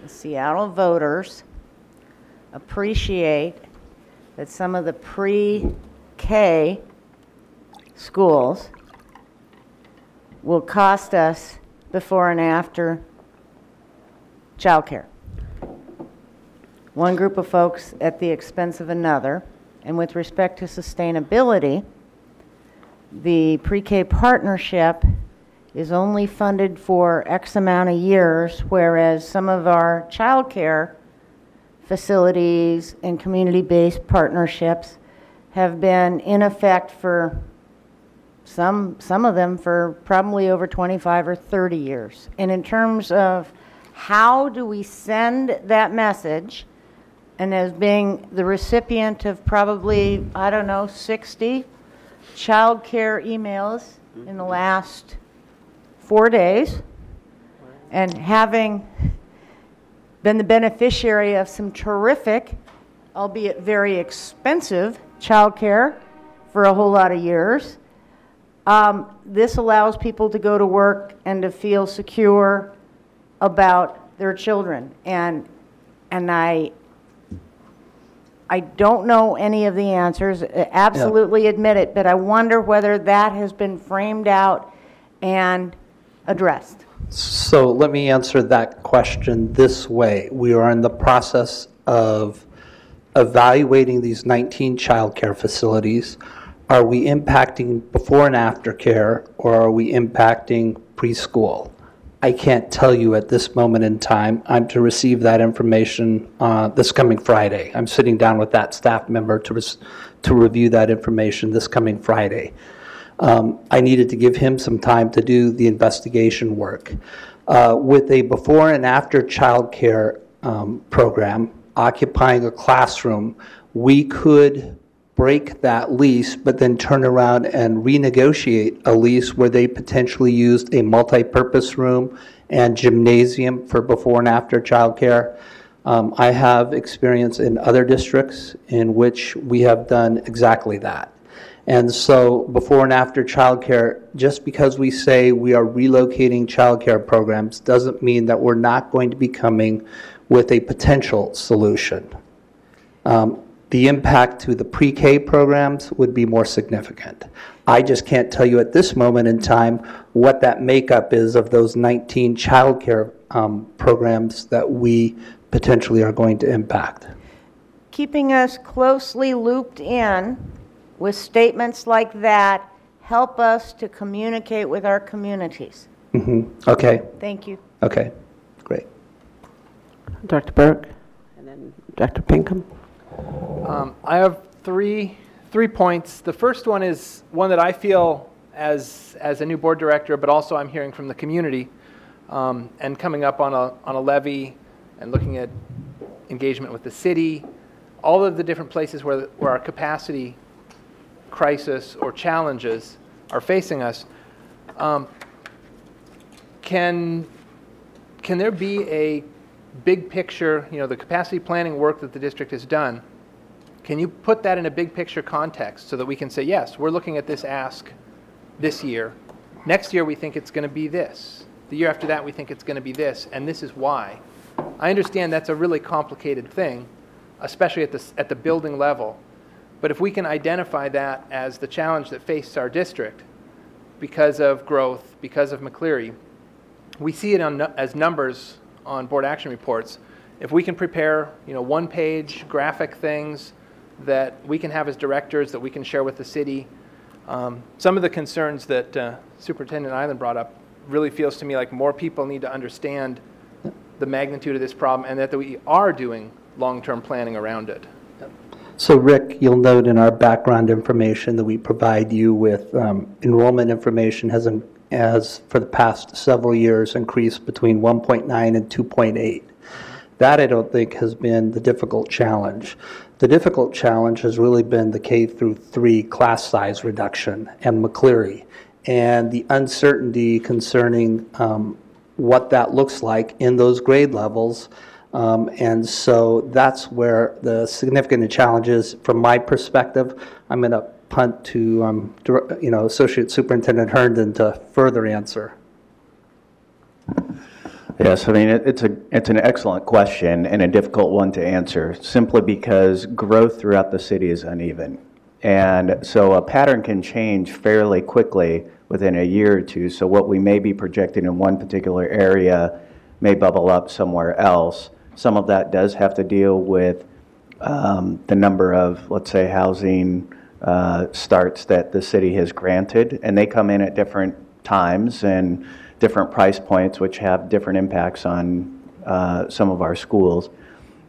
the Seattle voters appreciate that some of the pre-K schools will cost us before and after childcare. One group of folks at the expense of another. And with respect to sustainability, the pre-K partnership is only funded for X amount of years, whereas some of our childcare facilities and community-based partnerships have been in effect for some, some of them for probably over 25 or 30 years. And in terms of how do we send that message, and as being the recipient of probably, I don't know, 60 childcare emails in the last four days, and having been the beneficiary of some terrific, albeit very expensive, childcare for a whole lot of years, um, this allows people to go to work and to feel secure about their children. And, and I, I don't know any of the answers, absolutely admit it, but I wonder whether that has been framed out and addressed. So let me answer that question this way. We are in the process of evaluating these 19 childcare facilities. Are we impacting before and after care, or are we impacting preschool? I can't tell you at this moment in time. I'm to receive that information uh, this coming Friday. I'm sitting down with that staff member to, res- to review that information this coming Friday. Um, I needed to give him some time to do the investigation work. Uh, With a before and after childcare um, program occupying a classroom, we could break that lease, but then turn around and renegotiate a lease where they potentially used a multi-purpose room and gymnasium for before and after childcare. Um, I have experience in other districts in which we have done exactly that. And so before and after childcare, just because we say we are relocating childcare programs doesn't mean that we're not going to be coming with a potential solution. Um, The impact to the pre-K programs would be more significant. I just can't tell you at this moment in time what that makeup is of those 19 childcare um, programs that we potentially are going to impact. Keeping us closely looped in with statements like that help us to communicate with our communities. Mm-hmm. Okay, Thank you. okay, great. Dr. Burke, and then Dr. Pinkham. Um, I have three, three points. The first one is one that I feel as, as a new board director, but also I'm hearing from the community, um, and coming up on a, on a levy and looking at engagement with the city, all of the different places where, where our capacity crisis or challenges are facing us. Um, can, can there be a big picture, you know, the capacity planning work that the district has done, can you put that in a big picture context so that we can say, yes, we're looking at this ask this year. Next year, we think it's going to be this. The year after that, we think it's going to be this, and this is why. I understand that's a really complicated thing, especially at the, at the building level. But if we can identify that as the challenge that faces our district because of growth, because of McCleary, we see it on, as numbers on board action reports. If we can prepare, you know, one-page graphic things that we can have as directors, that we can share with the city. Um, Some of the concerns that uh, Superintendent Nyland brought up really feels to me like more people need to understand the magnitude of this problem and that we are doing long-term planning around it. So Rick, you'll note in our background information that we provide you with um, enrollment information has, in- has for the past several years increased between 1.9 and 2.8. That I don't think has been the difficult challenge. The difficult challenge has really been the K through 3 class size reduction and McCleary and the uncertainty concerning um, what that looks like in those grade levels. Um, And so that's where the significant challenge is. From my perspective, I'm going to punt to, um, you know, Associate Superintendent Herndon to further answer. Yes, I mean, it- it's a, it's an excellent question and a difficult one to answer, simply because growth throughout the city is uneven. And so a pattern can change fairly quickly within a year or two. So what we may be projecting in one particular area may bubble up somewhere else. Some of that does have to deal with um, the number of, let's say, housing uh, starts that the city has granted, and they come in at different times and different price points, which have different impacts on uh, some of our schools.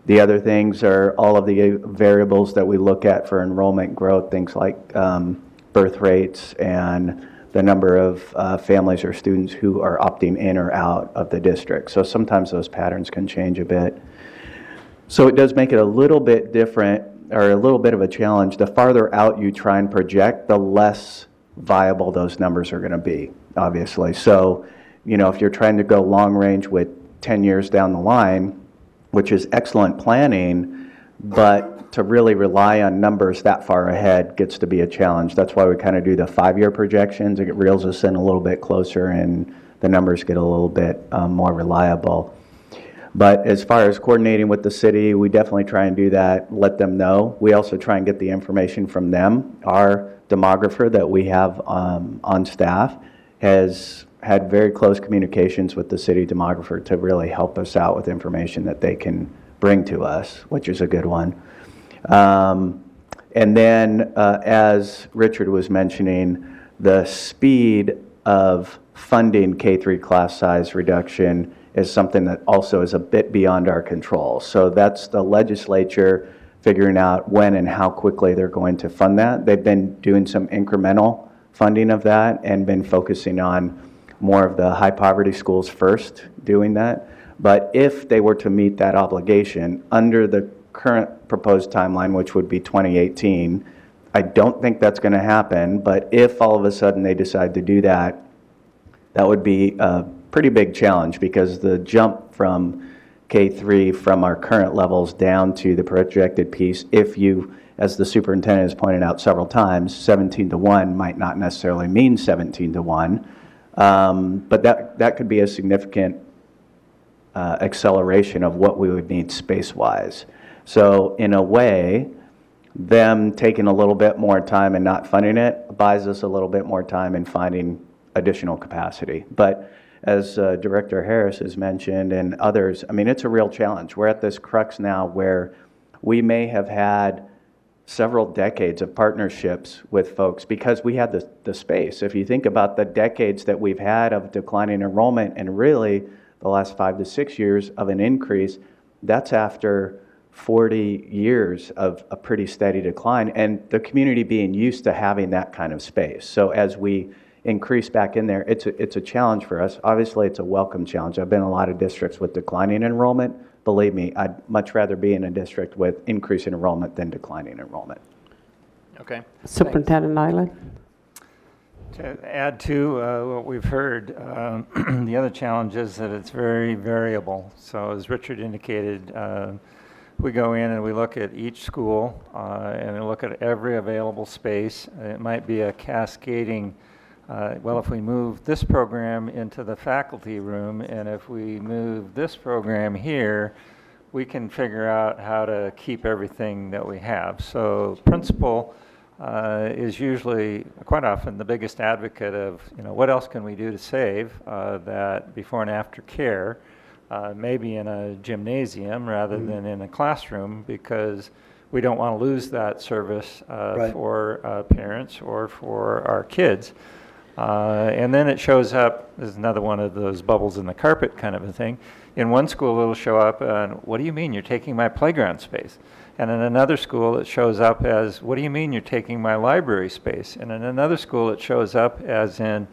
The other things are all of the variables that we look at for enrollment growth, things like um, birth rates and the number of uh, families or students who are opting in or out of the district. So sometimes those patterns can change a bit. So it does make it a little bit different, or a little bit of a challenge. The farther out you try and project, the less viable those numbers are going to be, obviously. So, you know, if you're trying to go long range with 10 years down the line, which is excellent planning, but to really rely on numbers that far ahead gets to be a challenge. That's why we kind of do the five-year projections. It reels us in a little bit closer, and the numbers get a little bit um, more reliable. But as far as coordinating with the city, we definitely try and do that, let them know. We also try and get the information from them. Our demographer that we have um, on staff has had very close communications with the city demographer to really help us out with information that they can bring to us, which is a good one. Um, And then, uh, as Richard was mentioning, the speed of funding K-3 class size reduction is something that also is a bit beyond our control. So that's the legislature figuring out when and how quickly they're going to fund that. They've been doing some incremental funding of that and been focusing on more of the high poverty schools first doing that. But if they were to meet that obligation under the current proposed timeline, which would be 2018, I don't think that's going to happen. But if all of a sudden they decide to do that, that would be a pretty big challenge because the jump from K3 from our current levels down to the projected piece, if you, as the superintendent has pointed out several times, 17 to 1 might not necessarily mean 17 to 1. Um, But that, that could be a significant uh, acceleration of what we would need space-wise. So in a way, them taking a little bit more time and not funding it buys us a little bit more time in finding additional capacity. But as uh, Director Harris has mentioned and others, I mean, it's a real challenge. We're at this crux now where we may have had several decades of partnerships with folks because we had the, the space. If you think about the decades that we've had of declining enrollment and really the last five to six years of an increase, that's after 40 years of a pretty steady decline and the community being used to having that kind of space. So as we increase back in there, it's a, it's a challenge for us. Obviously, it's a welcome challenge. I've been in a lot of districts with declining enrollment believe me, I'd much rather be in a district with increasing enrollment than declining enrollment. Okay. Superintendent Nyland? To add to uh, what we've heard, uh, the other challenge is that it's very variable. So as Richard indicated, uh, we go in and we look at each school uh, and we look at every available space. It might be a cascading uh, well, if we move this program into the faculty room and if we move this program here, we can figure out how to keep everything that we have. So principal uh, is usually quite often the biggest advocate of, you know, what else can we do to save uh, that before and after care, uh, maybe in a gymnasium rather mm-hmm. than in a classroom because we don't want to lose that service uh, right. for uh, parents or for our kids. Uh, and then it shows up, there's another one of those bubbles in the carpet kind of a thing. In one school, it'll show up, and what do you mean you're taking my playground space? And in another school, it shows up as, what do you mean you're taking my library space? And in another school, it shows up as in,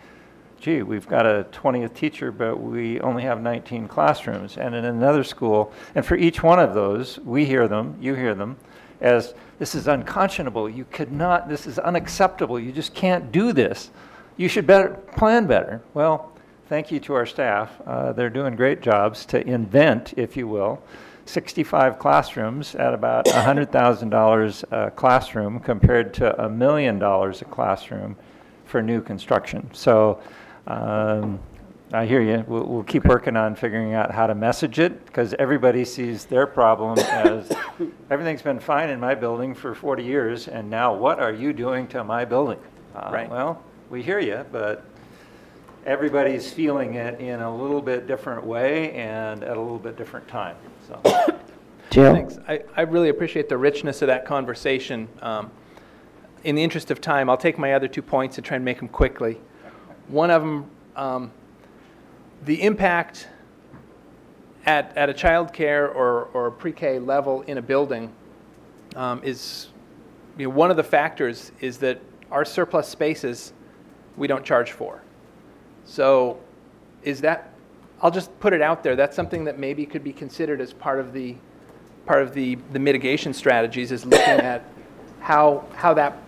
gee, we've got a 20th teacher, but we only have 19 classrooms. And in another school, and for each one of those, we hear them, you hear them, as this is unconscionable. You could not, this is unacceptable. You just can't do this you should better plan better. Well, thank you to our staff. Uh, they're doing great jobs to invent, if you will, 65 classrooms at about $100,000 a classroom compared to a million dollars a classroom for new construction. So um, I hear you. We'll, we'll, keep working on figuring out how to message it because everybody sees their problem as everything's been fine in my building for 40 years, and now what are you doing to my building? Uh, right. Well, we hear you, but everybody's feeling it in a little bit different way and at a little bit different time. So, Jill? Thanks. I, I really appreciate the richness of that conversation. Um, in the interest of time, I'll take my other two points and try and make them quickly. One of them, um, the impact at, at a child care or, or pre-K level in a building um, is, you know, one of the factors is that our surplus spaces we don't charge for. So is that, I'll just put it out there, that's something that maybe could be considered as part of the, part of the, the mitigation strategies is looking at how, how that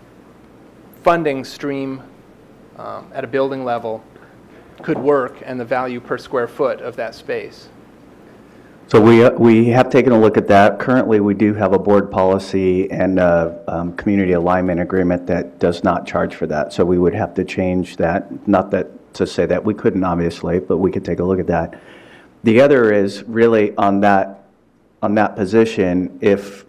funding stream um, at a building level could work and the value per square foot of that space. So we, uh, we have taken a look at that. Currently, we do have a board policy and a um, community alignment agreement that does not charge for that. So we would have to change that. Not that to say that we couldn't, obviously, but we could take a look at that. The other is really on that, on that position, if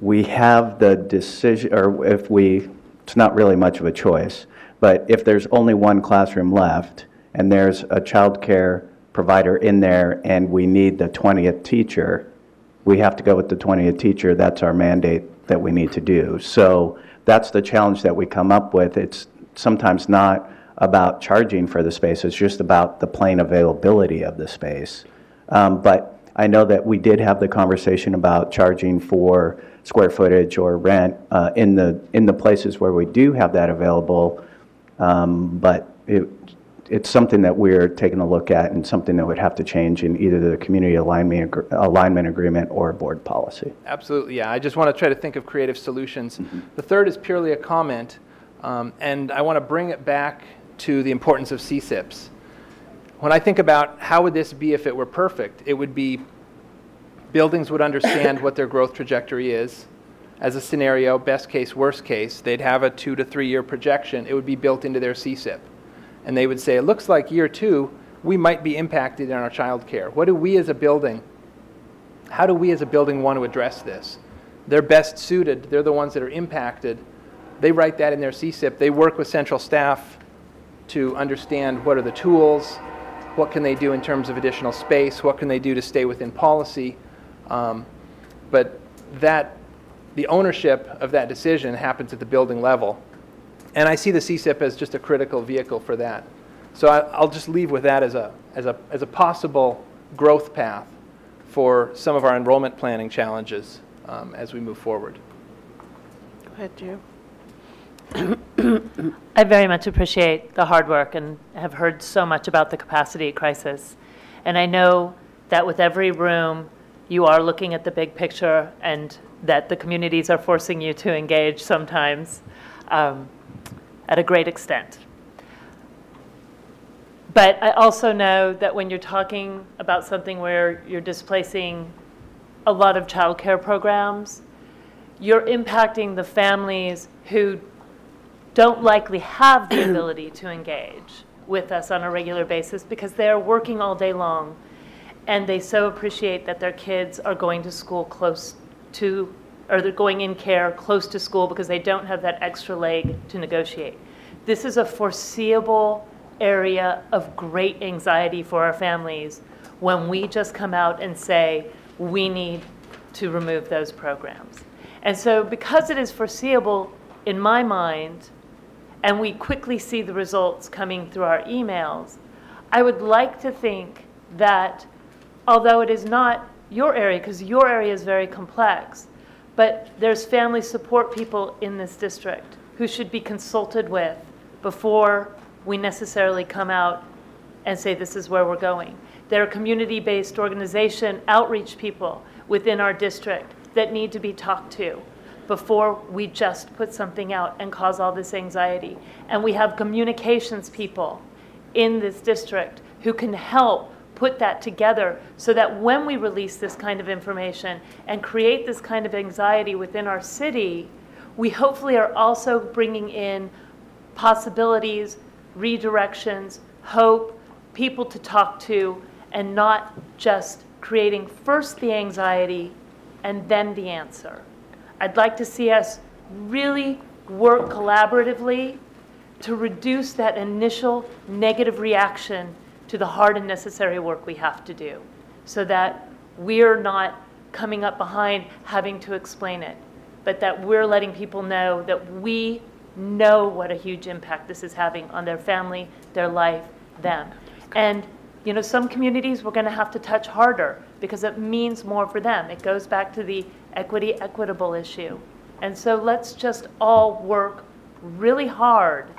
we have the decision, or if we, it's not really much of a choice, but if there's only one classroom left and there's a child care provider in there and we need the 20th teacher, we have to go with the 20th teacher. That's our mandate that we need to do. So that's the challenge that we come up with. It's sometimes not about charging for the space, it's just about the plain availability of the space. Um, but I know that we did have the conversation about charging for square footage or rent uh, in the in the places where we do have that available. Um, but it, it's something that we're taking a look at and something that would have to change in either the community alignment, alignment agreement or board policy. Absolutely, yeah. I just want to try to think of creative solutions. Mm-hmm. The third is purely a comment, um, and I want to bring it back to the importance of CSIPs. When I think about how would this be if it were perfect, it would be buildings would understand what their growth trajectory is as a scenario, best case, worst case. They'd have a two to three year projection. It would be built into their CSIP and they would say, it looks like year two, we might be impacted in our child care. What do we as a building, how do we as a building want to address this? They're best suited, they're the ones that are impacted. They write that in their CSIP. They work with central staff to understand what are the tools, what can they do in terms of additional space, what can they do to stay within policy. Um, but that, the ownership of that decision happens at the building level. And I see the CSIP as just a critical vehicle for that. So I, I'll just leave with that as a, as, a, as a possible growth path for some of our enrollment planning challenges um, as we move forward. Go ahead, Jim. I very much appreciate the hard work and have heard so much about the capacity crisis. And I know that with every room, you are looking at the big picture and that the communities are forcing you to engage sometimes um, at a great extent. But I also know that when you're talking about something where you're displacing a lot of childcare programs, you're impacting the families who don't likely have the ability to engage with us on a regular basis because they're working all day long and they so appreciate that their kids are going to school close to or they're going in care close to school because they don't have that extra leg to negotiate. This is a foreseeable area of great anxiety for our families when we just come out and say we need to remove those programs. And so because it is foreseeable in my mind and we quickly see the results coming through our emails, I would like to think that although it is not your area, because your area is very complex, but there's family support people in this district who should be consulted with before we necessarily come out and say this is where we're going. There are community-based organization outreach people within our district that need to be talked to before we just put something out and cause all this anxiety. And we have communications people in this district who can help put that together so that when we release this kind of information and create this kind of anxiety within our city, we hopefully are also bringing in possibilities, redirections, hope, people to talk to, and not just creating first the anxiety and then the answer. I'd like to see us really work collaboratively to reduce that initial negative reaction to the hard and necessary work we have to do so that we're not coming up behind having to explain it, but that we're letting people know that we know what a huge impact this is having on their family, their life, them. And you know, some communities we're going to have to touch harder because it means more for them. It goes back to the equity equitable issue. And so let's just all work really hard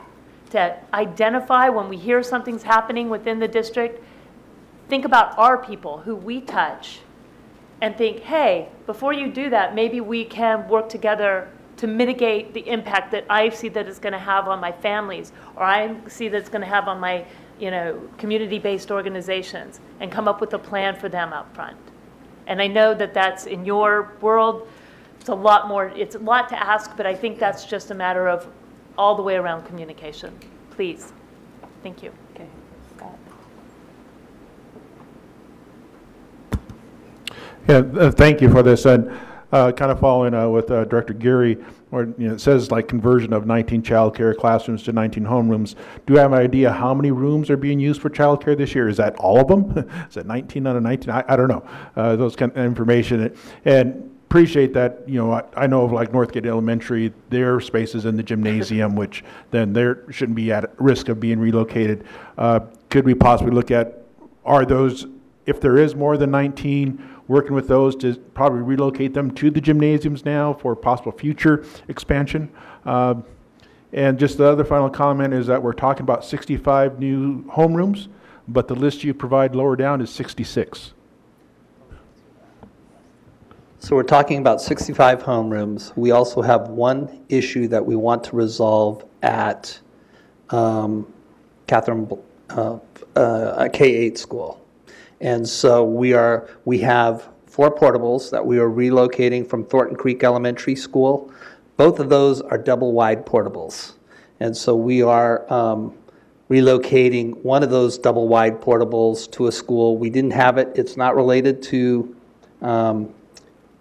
to identify when we hear something's happening within the district, think about our people who we touch and think, hey, before you do that, maybe we can work together to mitigate the impact that I see that it's going to have on my families or I see that it's going to have on my you know, community-based organizations and come up with a plan for them up front. And I know that that's in your world, it's a lot more, it's a lot to ask, but I think that's just a matter of all the way around communication. Please. Thank you. Okay. Yeah, uh, thank you for this. And uh, kind of following uh, with uh, Director Geary, where you know, it says like conversion of 19 childcare classrooms to 19 homerooms. Do you have an idea how many rooms are being used for childcare this year? Is that all of them? Is it 19 out of 19? I, I don't know. Uh, those kind of information. And appreciate that, you know, I, I know of like Northgate Elementary, their spaces in the gymnasium, which then they shouldn't be at risk of being relocated. Uh, could we possibly look at, are those, if there is more than 19, working with those to probably relocate them to the gymnasiums now for possible future expansion? Uh, and just the other final comment is that we're talking about 65 new homerooms, but the list you provide lower down is 66. So we're talking about 65 homerooms. We also have one issue that we want to resolve at um, Catherine, uh, uh, K-8 school. And so we are, we have four portables that we are relocating from Thornton Creek Elementary School. Both of those are double-wide portables. And so we are um, relocating one of those double-wide portables to a school. We didn't have it. It's not related to um,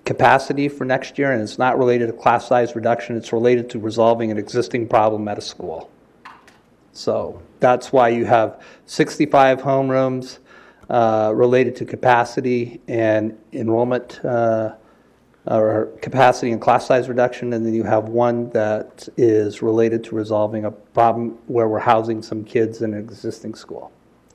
capacity for next year, and it's not related to class size reduction. It's related to resolving an existing problem at a school. So that's why you have 65 homerooms uh, related to capacity and enrollment uh, or capacity and class size reduction, and then you have one that is related to resolving a problem where we're housing some kids in an existing school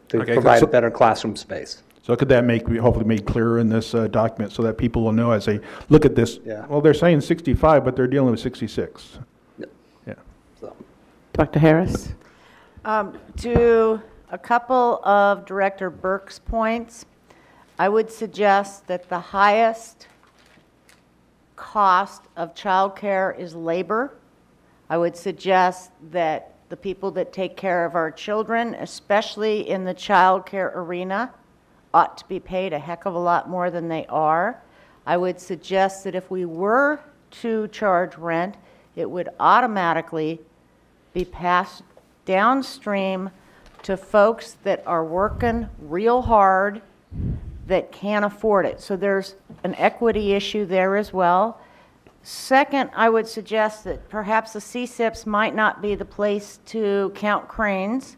to Okay, provide so- better classroom space. So could that make, hopefully made clearer in this uh, document so that people will know as they look at this? Yeah. Well, they're saying 65, but they're dealing with 66. Yeah. Dr. Harris? Um, To a couple of Director Burke's points, I would suggest that the highest cost of childcare is labor. I would suggest that the people that take care of our children, especially in the childcare arena, ought to be paid a heck of a lot more than they are. I would suggest that if we were to charge rent, it would automatically be passed downstream to folks that are working real hard that can't afford it. So there's an equity issue there as well. Second, I would suggest that perhaps the CSIPs might not be the place to count cranes,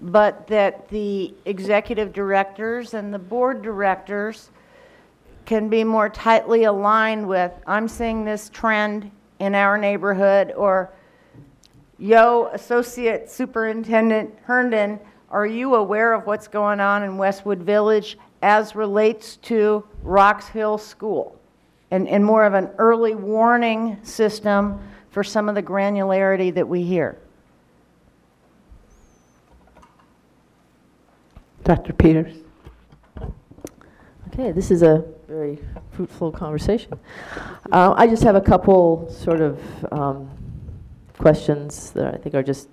but that the executive directors and the board directors can be more tightly aligned with, I'm seeing this trend in our neighborhood, or Yo, Associate Superintendent Herndon, are you aware of what's going on in Westwood Village as relates to Roxhill School? And, and more of an early warning system for some of the granularity that we hear. Dr. Peters? Okay, this is a very fruitful conversation. Uh, I just have a couple sort of um, questions that I think are just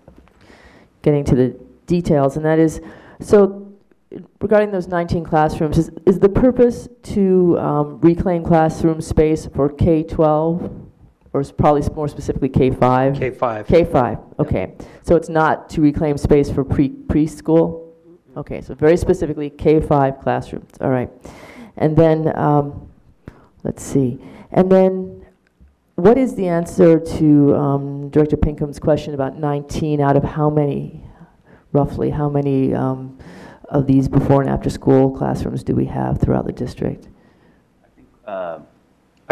getting to the details, and that is, so regarding those 19 classrooms, is, is the purpose to um, reclaim classroom space for K-12, or is probably more specifically K-5? K-5. K-5, okay. So it's not to reclaim space for pre preschool? Okay, so very specifically K-5 classrooms, all right. And then, um, let's see, and then what is the answer to um, Director Pinkham's question about 19 out of how many, roughly, how many um, of these before and after school classrooms do we have throughout the district? Uh,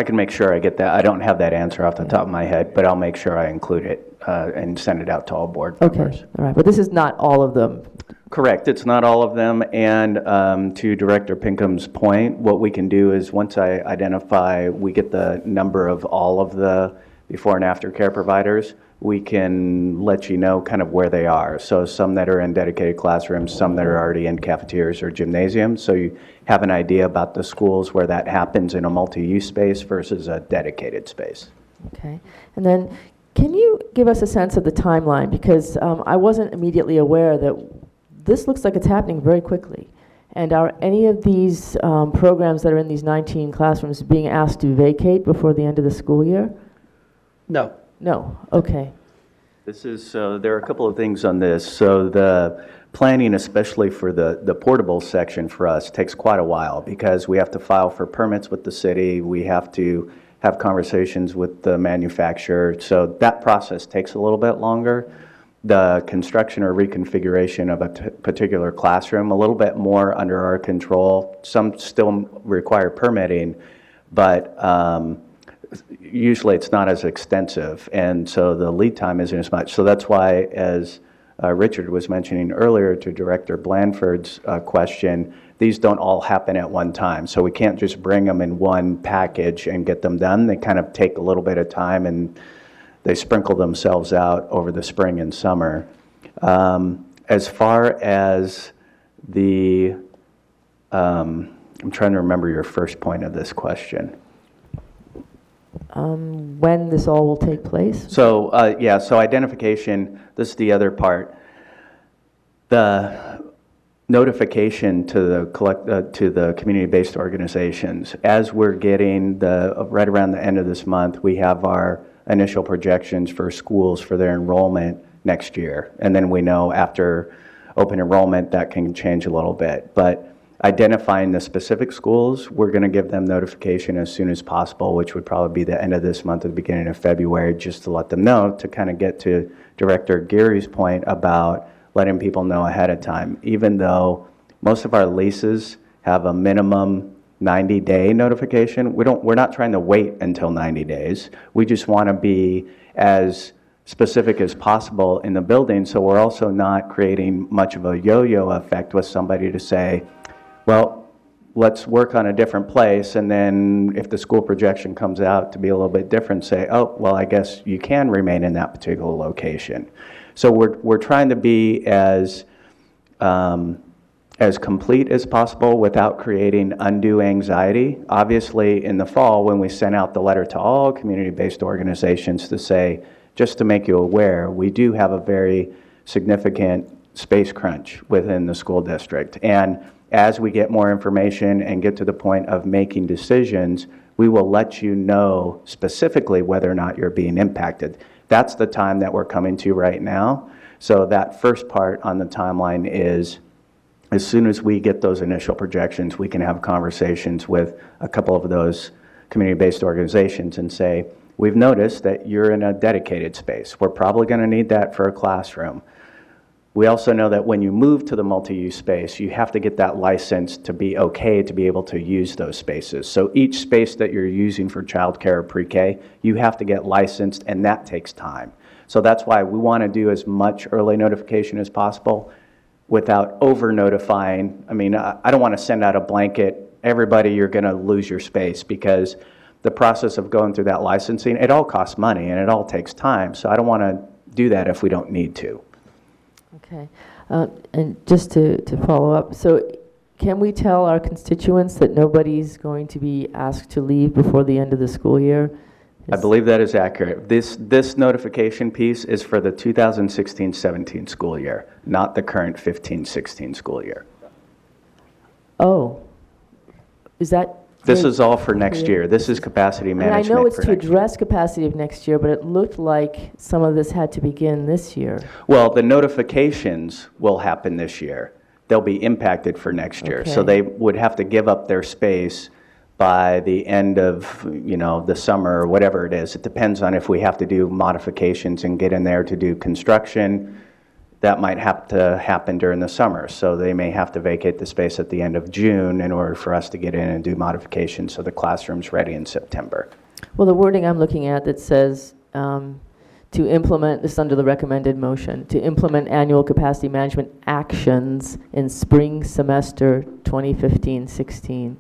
I can make sure I get that. I don't have that answer off the top of my head, but I'll make sure I include it uh, and send it out to all board members. Okay, all right, but this is not all of them. Correct, it's not all of them, and um, to Director Pinkham's point, what we can do is, once I identify, we get the number of all of the before and after care providers, we can let you know kind of where they are. So some that are in dedicated classrooms, some that are already in cafeterias or gymnasiums, so you have an idea about the schools where that happens in a multi-use space versus a dedicated space. Okay, and then can you give us a sense of the timeline? Because um, I wasn't immediately aware that this looks like it's happening very quickly. And are any of these um, programs that are in these 19 classrooms being asked to vacate before the end of the school year? No. No, okay. This is, so there are a couple of things on this. So the planning, especially for the, the portable section for us, takes quite a while because we have to file for permits with the city. We have to have conversations with the manufacturer. So that process takes a little bit longer. The construction or reconfiguration of a t- particular classroom, a little bit more under our control. Some still require permitting, but um, usually it's not as extensive, and so the lead time isn't as much. So that's why, as uh, Richard was mentioning earlier to Director Blanford's uh, question, these don't all happen at one time. So we can't just bring them in one package and get them done. They kind of take a little bit of time and they sprinkle themselves out over the spring and summer. Um, as far as the, um, I'm trying to remember your first point of this question. Um, when this all will take place? So, uh, yeah, so identification, this is the other part. The notification to the collect, uh, to the community-based organizations, as we're getting the, right around the end of this month, we have our initial projections for schools for their enrollment next year. And then we know after open enrollment, that can change a little bit. But identifying the specific schools, we're going to give them notification as soon as possible, which would probably be the end of this month or the beginning of February, just to let them know, to kind of get to Director Geary's point about letting people know ahead of time. Even though most of our leases have a minimum 90-day notification, we don't, we're not trying to wait until 90 days. We just want to be as specific as possible in the building, so we're also not creating much of a yo-yo effect with somebody to say, well, let's work on a different place, and then if the school projection comes out to be a little bit different, say, oh, well, I guess you can remain in that particular location. So we're, we're trying to be as, um, as complete as possible without creating undue anxiety. Obviously, in the fall, when we sent out the letter to all community-based organizations to say, just to make you aware, we do have a very significant space crunch within the school district. And as we get more information and get to the point of making decisions, we will let you know specifically whether or not you're being impacted. That's the time that we're coming to right now. So that first part on the timeline is as soon as we get those initial projections, we can have conversations with a couple of those community-based organizations and say, we've noticed that you're in a dedicated space. We're probably going to need that for a classroom. We also know that when you move to the multi-use space, you have to get that license to be okay to be able to use those spaces. So each space that you're using for childcare or pre-K, you have to get licensed, and that takes time. So that's why we want to do as much early notification as possible without over notifying. I mean, I don't want to send out a blanket, everybody, you're going to lose your space because the process of going through that licensing, it all costs money and it all takes time. So I don't want to do that if we don't need to. Okay. Uh, And just to, to follow up, so can we tell our constituents that nobody's going to be asked to leave before the end of the school year? I believe that is accurate. This, this notification piece is for the 2016-17 school year, not the current 15-16 school year. Oh, is that? This is all for next year. This is capacity management. And I know it's for to next address capacity of next year, but it looked like some of this had to begin this year. Well, the notifications will happen this year. They'll be impacted for next year. So Okay. they would have to give up their space by the end of, you know, the summer or whatever it is. It depends on if we have to do modifications and get in there to do construction. That might have to happen during the summer. So they may have to vacate the space at the end of June in order for us to get in and do modifications so the classroom's ready in September. Well, the wording I'm looking at that says um, to implement, this is under the recommended motion, to implement annual capacity management actions in spring semester 2015-16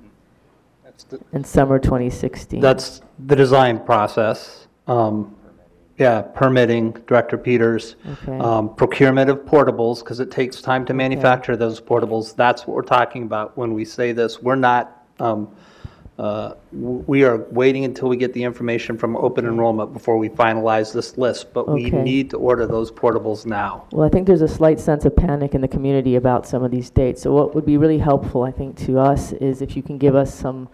and summer 2016. That's the design process. Um, Yeah, permitting, Director Peters. Okay. Um, Procurement of portables, because it takes time to manufacture those portables. That's what we're talking about when we say this. We're not, um, uh, w- we are waiting until we get the information from open enrollment before we finalize this list, but we Okay. need to order those portables now. Well, I think there's a slight sense of panic in the community about some of these dates. So what would be really helpful, I think, to us is if you can give us some,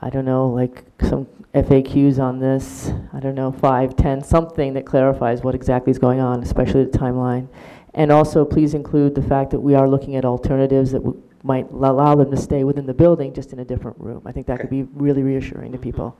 I don't know, like some FAQs on this, I don't know, five, 10, something that clarifies what exactly is going on, especially the timeline. And also, please include the fact that we are looking at alternatives that might allow them to stay within the building, just in a different room. I think that could be really reassuring to people.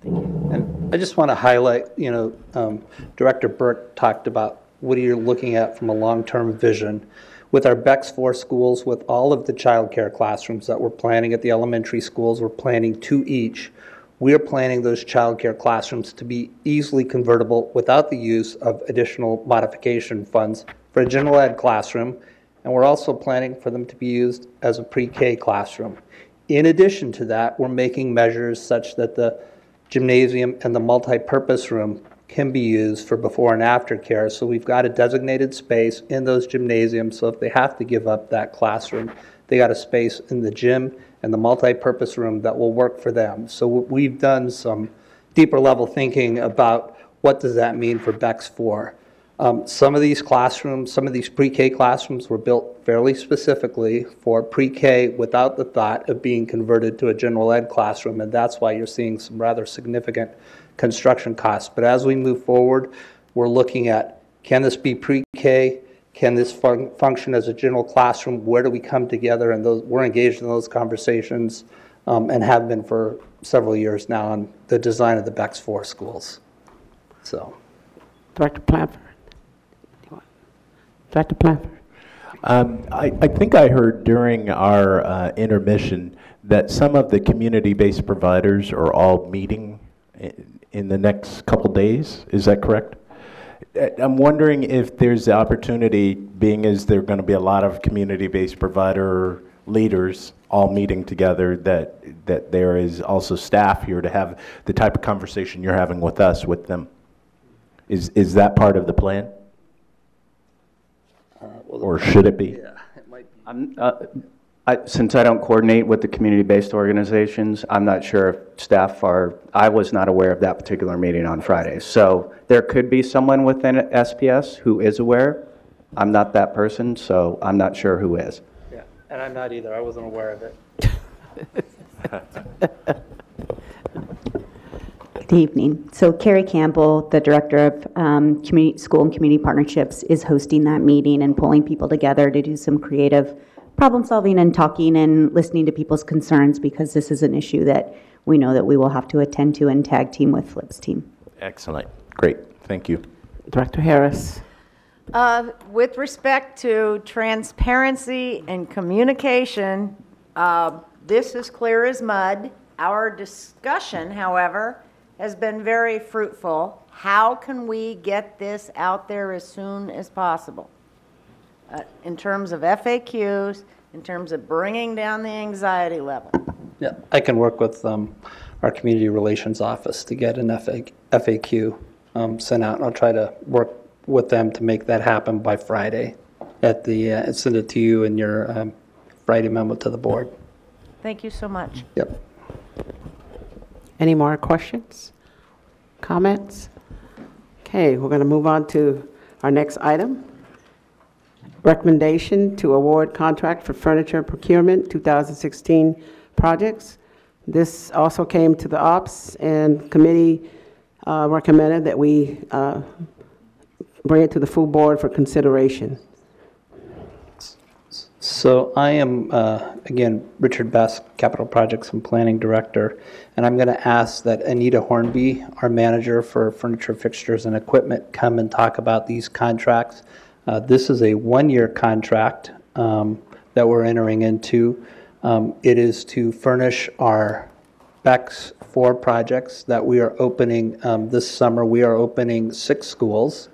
Thank you. And I just want to highlight, you know, um, Director Burke talked about what are you looking at from a long-term vision. With our BEX 4 schools, with all of the childcare classrooms that we're planning at the elementary schools, we're planning two each. We are planning those childcare classrooms to be easily convertible without the use of additional modification funds for a general ed classroom. And we're also planning for them to be used as a pre-K classroom. In addition to that, we're making measures such that the gymnasium and the multi-purpose room can be used for before and after care. So we've got a designated space in those gymnasiums, so if they have to give up that classroom, they got a space in the gym and the multi-purpose room that will work for them. So we've done some deeper level thinking about what does that mean for BEX 4. Um, Some of these classrooms, some of these pre-K classrooms were built fairly specifically for pre-K without the thought of being converted to a general ed classroom, and that's why you're seeing some rather significant construction costs. But as we move forward, we're looking at, can this be pre-K? Can this fun- function as a general classroom? Where do we come together? And those, we're engaged in those conversations um, and have been for several years now on the design of the BEX 4 schools. So, Director Blanford. Director Blanford. Um, I, I think I heard during our uh, intermission that some of the community-based providers are all meeting i- in the next couple days. Is that correct? Uh, I'm wondering if there's the opportunity, being as there are going to be a lot of community-based provider leaders all meeting together, that that there is also staff here to have the type of conversation you're having with us with them. Is is that part of the plan? Or should it be? I'm, uh, I- Since I don't coordinate with the community-based organizations, I'm not sure if staff are, I was not aware of that particular meeting on Friday. So there could be someone within SPS who is aware. I'm not that person, so I'm not sure who is. yeah, and I'm not either. I wasn't aware of it. Good evening. So Carrie Campbell, the Director of um, Community, School and Community Partnerships, is hosting that meeting and pulling people together to do some creative problem solving and talking and listening to people's concerns because this is an issue that we know that we will have to attend to and tag team with Flip's team. Excellent. Great. Thank you. Director Harris. Uh, With respect to transparency and communication, uh, this is clear as mud. Our discussion, however, has been very fruitful. How can we get this out there as soon as possible? Uh, In terms of FAQs, in terms of bringing down the anxiety level. Yeah, I can work with um, our community relations office to get an FA FAQ um, sent out, and I'll try to work with them to make that happen by Friday at the, uh, and send it to you in your um, Friday memo to the board. Thank you so much. Yep. Any more questions? Comments? Okay, we're going to move on to our next item. Recommendation to award contract for furniture procurement 2016 projects. This also came to the ops and committee uh, recommended that we uh, bring it to the full board for consideration. So I am, uh, again, Richard Best, Capital Projects and Planning Director, and I'm going to ask that Anita Hornby, our manager for furniture, fixtures, and equipment, come and talk about these contracts. Uh, This is a one-year contract um, that we're entering into. Um, It is to furnish our BEX four projects that we are opening um, this summer. We are opening six schools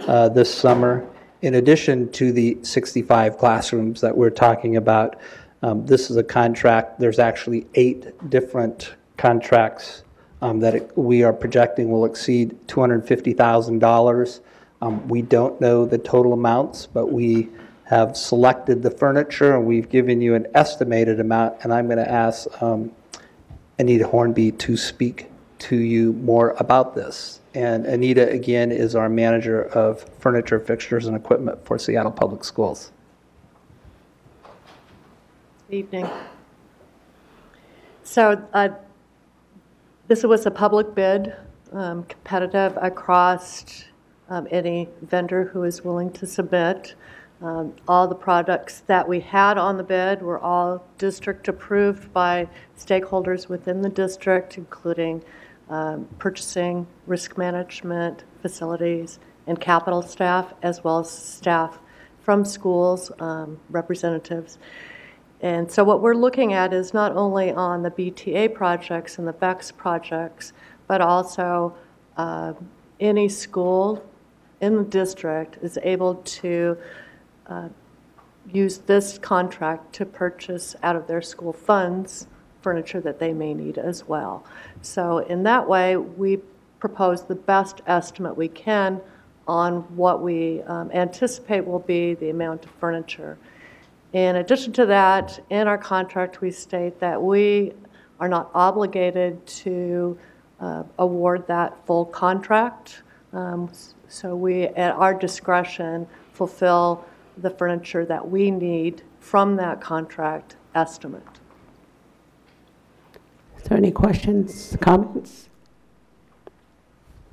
uh, this summer. In addition to the 65 classrooms that we're talking about, um, this is a contract, there's actually eight different contracts um, that it- we are projecting will exceed $250,000. Um, We don't know the total amounts, but we have selected the furniture, and we've given you an estimated amount, and I'm going to ask um, Anita Hornby to speak to you more about this. And Anita, again, is our manager of furniture, fixtures, and equipment for Seattle Public Schools. Evening. So uh, this was a public bid, um, competitive across um, any vendor who is willing to submit. Um, All the products that we had on the bid were all district approved by stakeholders within the district, including um, purchasing, risk management, facilities, and capital staff, as well as staff from schools, um, representatives. And so what we're looking at is not only on the BTA projects and the BEX projects, but also uh, any school in the district is able to uh, use this contract to purchase out of their school funds furniture that they may need as well. So in that way, we propose the best estimate we can on what we um, anticipate will be the amount of furniture. In addition to that, in our contract, we state that we are not obligated to uh, award that full contract. Um, So we, at our discretion, fulfill the furniture that we need from that contract estimate. Is there any questions, comments?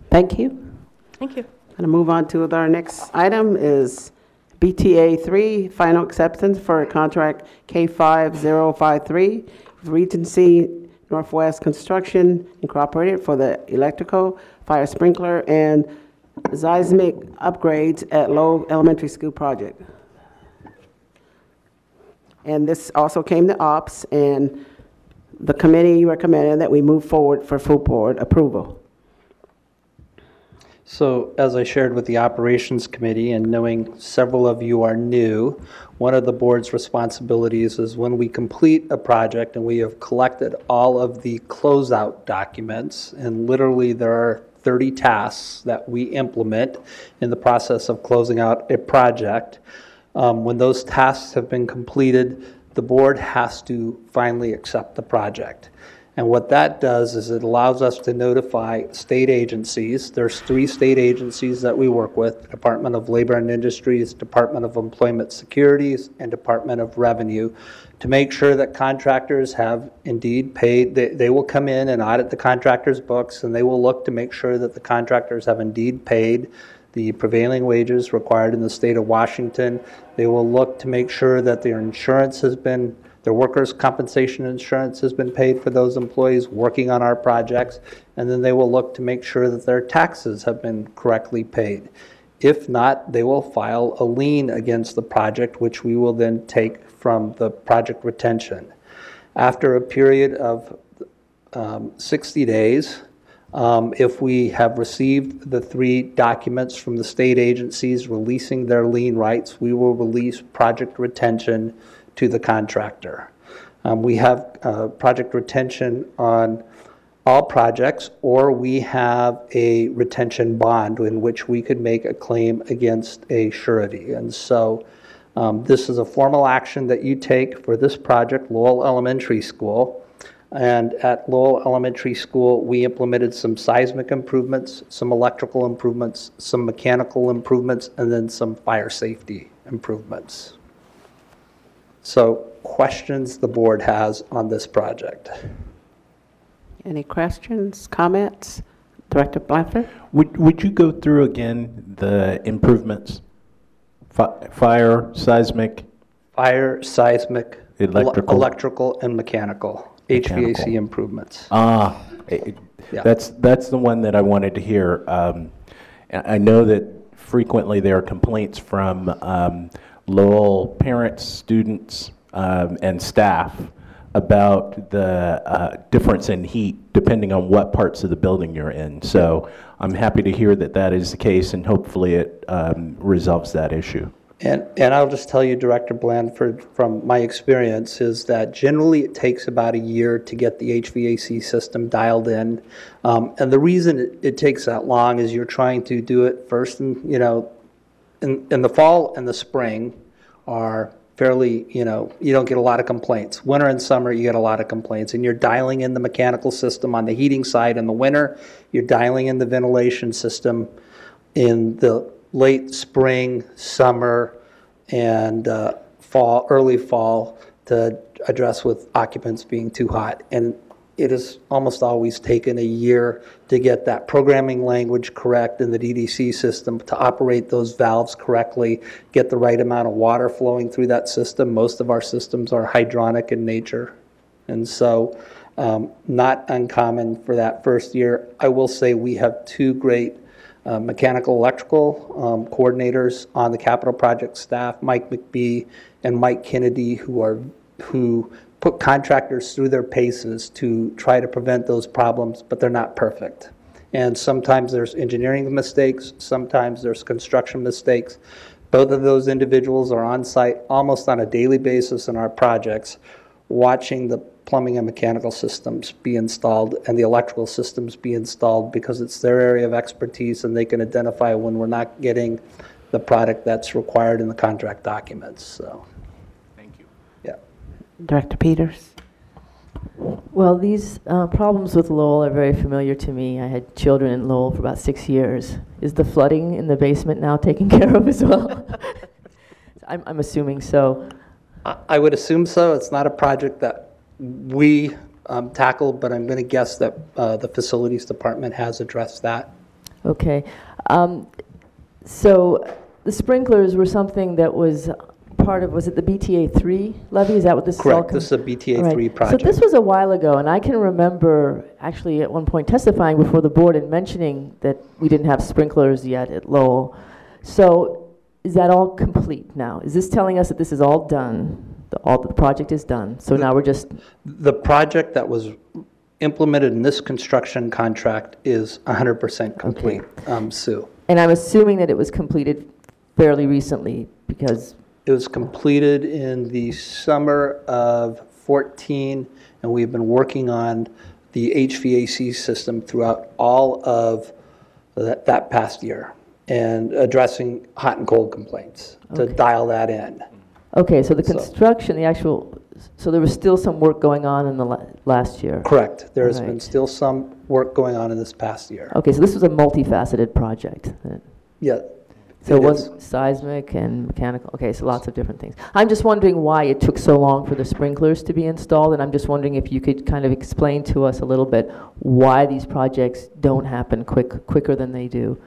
Thank you. Thank you. I'm Going to move on to our next item is BTA 3, final acceptance for contract K5053, Regency Northwest Construction Incorporated for the electrical, fire sprinkler, and seismic upgrades at Lowell Elementary School project. And this also came to ops, and the committee recommended that we move forward for full board approval. So as I shared with the Operations Committee, and knowing several of you are new, one of the board's responsibilities is when we complete a project and we have collected all of the closeout documents, and literally there are 30 tasks that we implement in the process of closing out a project. Um, When those tasks have been completed, the board has to finally accept the project. And what that does is it allows us to notify state agencies. There's three state agencies that we work with, Department of Labor and Industries, Department of Employment Securities, and Department of Revenue, to make sure that contractors have indeed paid, they, they will come in and audit the contractor's books, and they will look to make sure that the contractors have indeed paid the prevailing wages required in the state of Washington. They will look to make sure that their insurance has been their workers' compensation insurance has been paid for those employees working on our projects, and then they will look to make sure that their taxes have been correctly paid. If not, they will file a lien against the project, which we will then take from the project retention. After a period of um, 60 days, um, if we have received the three documents from the state agencies releasing their lien rights, we will release project retention to the contractor. Um, we have uh, project retention on all projects, or we have a retention bond in which we could make a claim against a surety. And so um, this is a formal action that you take for this project, Lowell Elementary School. And at Lowell Elementary School, we implemented some seismic improvements, some electrical improvements, some mechanical improvements, and then some fire safety improvements. So questions the board has on this project? Any questions, comments? Director Blanford? Would, would you go through again the improvements? Fi- Fire, seismic, Fire, seismic, ele- Electrical. electrical, and mechanical, Mechanical. HVAC improvements. Ah, it- Yeah. that's, that's the one that I wanted to hear. Um, I I know that frequently there are complaints from um, Lowell parents, students, um, and staff about the uh, difference in heat depending on what parts of the building you're in. So I'm happy to hear that that is the case, and hopefully it um, resolves that issue. And, and I'll just tell you, Director Blanford, from my experience, is that generally it takes about a year to get the HVAC system dialed in. Um, and the reason it, it takes that long is you're trying to do it first, in, you know, in, in the fall and the spring are fairly, you know, you don't get a lot of complaints. Winter and summer, you get a lot of complaints. And you're dialing in the mechanical system on the heating side in the winter, you're dialing in the ventilation system in the late spring, summer, and uh, fall, early fall to address with occupants being too hot. And it has almost always taken a year to get that programming language correct in the DDC system to operate those valves correctly, get the right amount of water flowing through that system. Most of our systems are hydronic in nature. And so, um, not uncommon for that first year. I will say we have two great uh, mechanical electrical um, coordinators on the capital project staff, Mike McBee and Mike Kennedy, who are who put contractors through their paces to try to prevent those problems, but they're not perfect. And sometimes there's engineering mistakes, sometimes there's construction mistakes. Both of those individuals are on site almost on a daily basis in our projects, watching the plumbing and mechanical systems be installed and the electrical systems be installed because it's their area of expertise and they can identify when we're not getting the product that's required in the contract documents, so. Thank you. Yeah. Director Peters? Well, these uh, problems with Lowell are very familiar to me. I had children in Lowell for about six years. Is the flooding in the basement now taken care of as well? I'm, I'm assuming so. I I would assume so. It's not a project that we um, tackle, but I'm going to guess that uh, the facilities department has addressed that. Okay. Um, so the sprinklers were something that was part of, was it the BTA 3 levy? Is that what this is all? Correct, this is a BTA Right. 3 So this was a while ago, and I can remember actually at one point testifying before the board and mentioning that we didn't have sprinklers yet at Lowell. So is that all complete now? Is this telling us that this is all done? The- All, the project is done? So now we're just, The project that was implemented in this construction contract is 100% complete, um, Sue. and I'm assuming that it was completed fairly recently because, It was completed in the summer of 14, and we've been working on the HVAC system throughout all of that, that past year and addressing hot and cold complaints to Okay. dial that in. okay, so the So- construction, the actual, so there was still some work going on in the la- last year? Correct. There has been Right. still some work going on in this past year. Okay, so this was a multifaceted project. Yeah. So it was is. seismic and mechanical, okay, so lots of different things. I'm just wondering why it took so long for the sprinklers to be installed, and I'm just wondering if you could kind of explain to us a little bit why these projects don't happen quick, quicker than they do.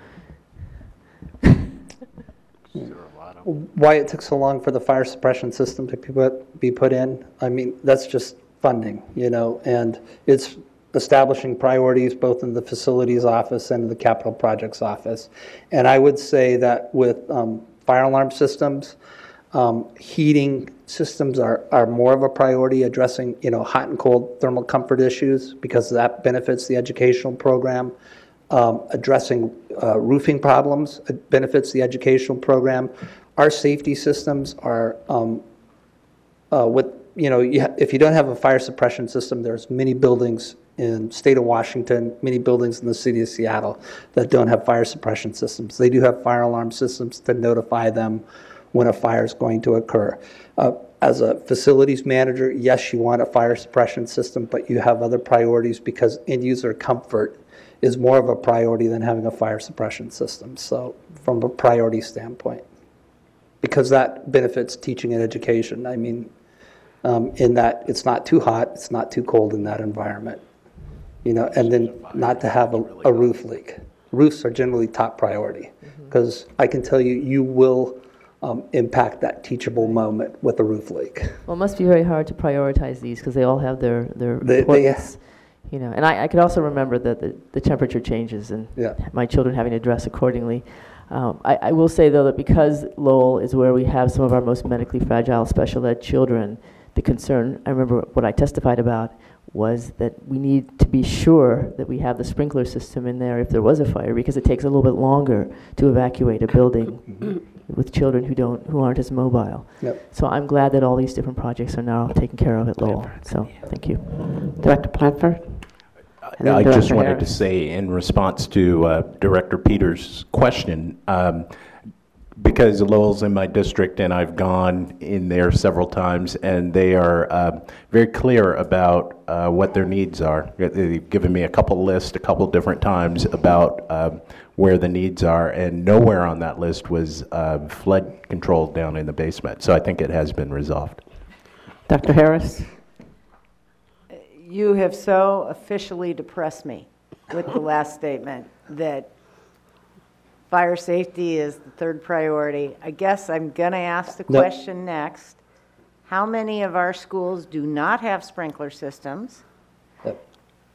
Why it took so long for the fire suppression system to be put, be put in? I mean, that's just funding, you know, and it's establishing priorities both in the facilities office and the capital projects office. And I would say that with um, fire alarm systems, um, heating systems are, are more of a priority, addressing, you know, hot and cold thermal comfort issues because that benefits the educational program. Um, addressing uh, roofing problems it benefits the educational program. Our safety systems are um, uh, with, you know, you ha- if you don't have a fire suppression system, there's many buildings in state of Washington, many buildings in the city of Seattle that don't have fire suppression systems. They do have fire alarm systems to notify them when a fire is going to occur. Uh, As a facilities manager, yes, you want a fire suppression system, but you have other priorities because end-user comfort is more of a priority than having a fire suppression system, so from a priority standpoint because that benefits teaching and education. I mean, um, in that it's not too hot, it's not too cold in that environment, you know, and then not to have a, a roof leak. Roofs are generally top priority because I can tell you, you will um, impact that teachable moment with a roof leak. Well, it must be very hard to prioritize these because they all have their, their They- they- importance. You know, and I, I could also remember that the, the temperature changes and Yeah. my children having to dress accordingly. Um, I, I will say though that because Lowell is where we have some of our most medically fragile special ed children, the concern, I remember what I testified about was that we need to be sure that we have the sprinkler system in there if there was a fire because it takes a little bit longer to evacuate a building with children who don't, who aren't as mobile. Yep. So I'm glad that all these different projects are now taken care of at Lowell. So, thank you. Director Blanford? And then I just Director wanted to say, in response to uh, Director Peters' question, um, because Lowell's in my district and I've gone in there several times, and they are uh, very clear about uh, what their needs are. They've given me a couple lists, a couple different times about um, where the needs are, and nowhere on that list was uh, flood control down in the basement. So I think it has been resolved. Dr. Harris? You have so officially depressed me with the last statement that fire safety is the third priority. I guess I'm going to ask the No. question next. How many of our schools do not have sprinkler systems? Yep.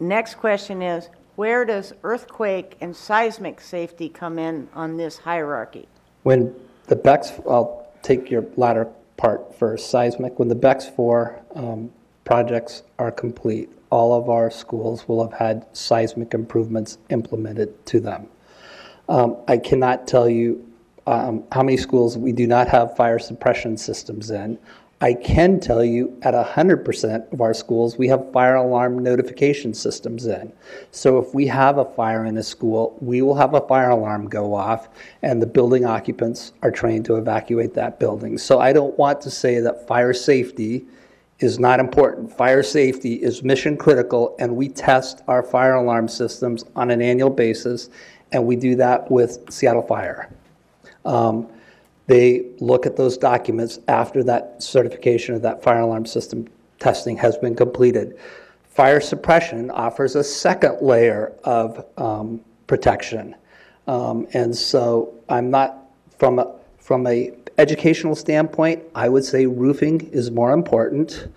Next question is, where does earthquake and seismic safety come in on this hierarchy? When the BEX, I'll take your latter part first, seismic, when the BEX 4 um, projects are complete, all of our schools will have had seismic improvements implemented to them. Um, I cannot tell you um, how many schools we do not have fire suppression systems in. I can tell you at 100% of our schools, we have fire alarm notification systems in. So if we have a fire in a school, we will have a fire alarm go off, and the building occupants are trained to evacuate that building. So I don't want to say that fire safety is not important. Fire safety is mission critical, and we test our fire alarm systems on an annual basis, and we do that with Seattle Fire. Um, They look at those documents after that certification of that fire alarm system testing has been completed. Fire suppression offers a second layer of um, protection. Um, And so I'm not, from a From a educational standpoint, I would say roofing is more important.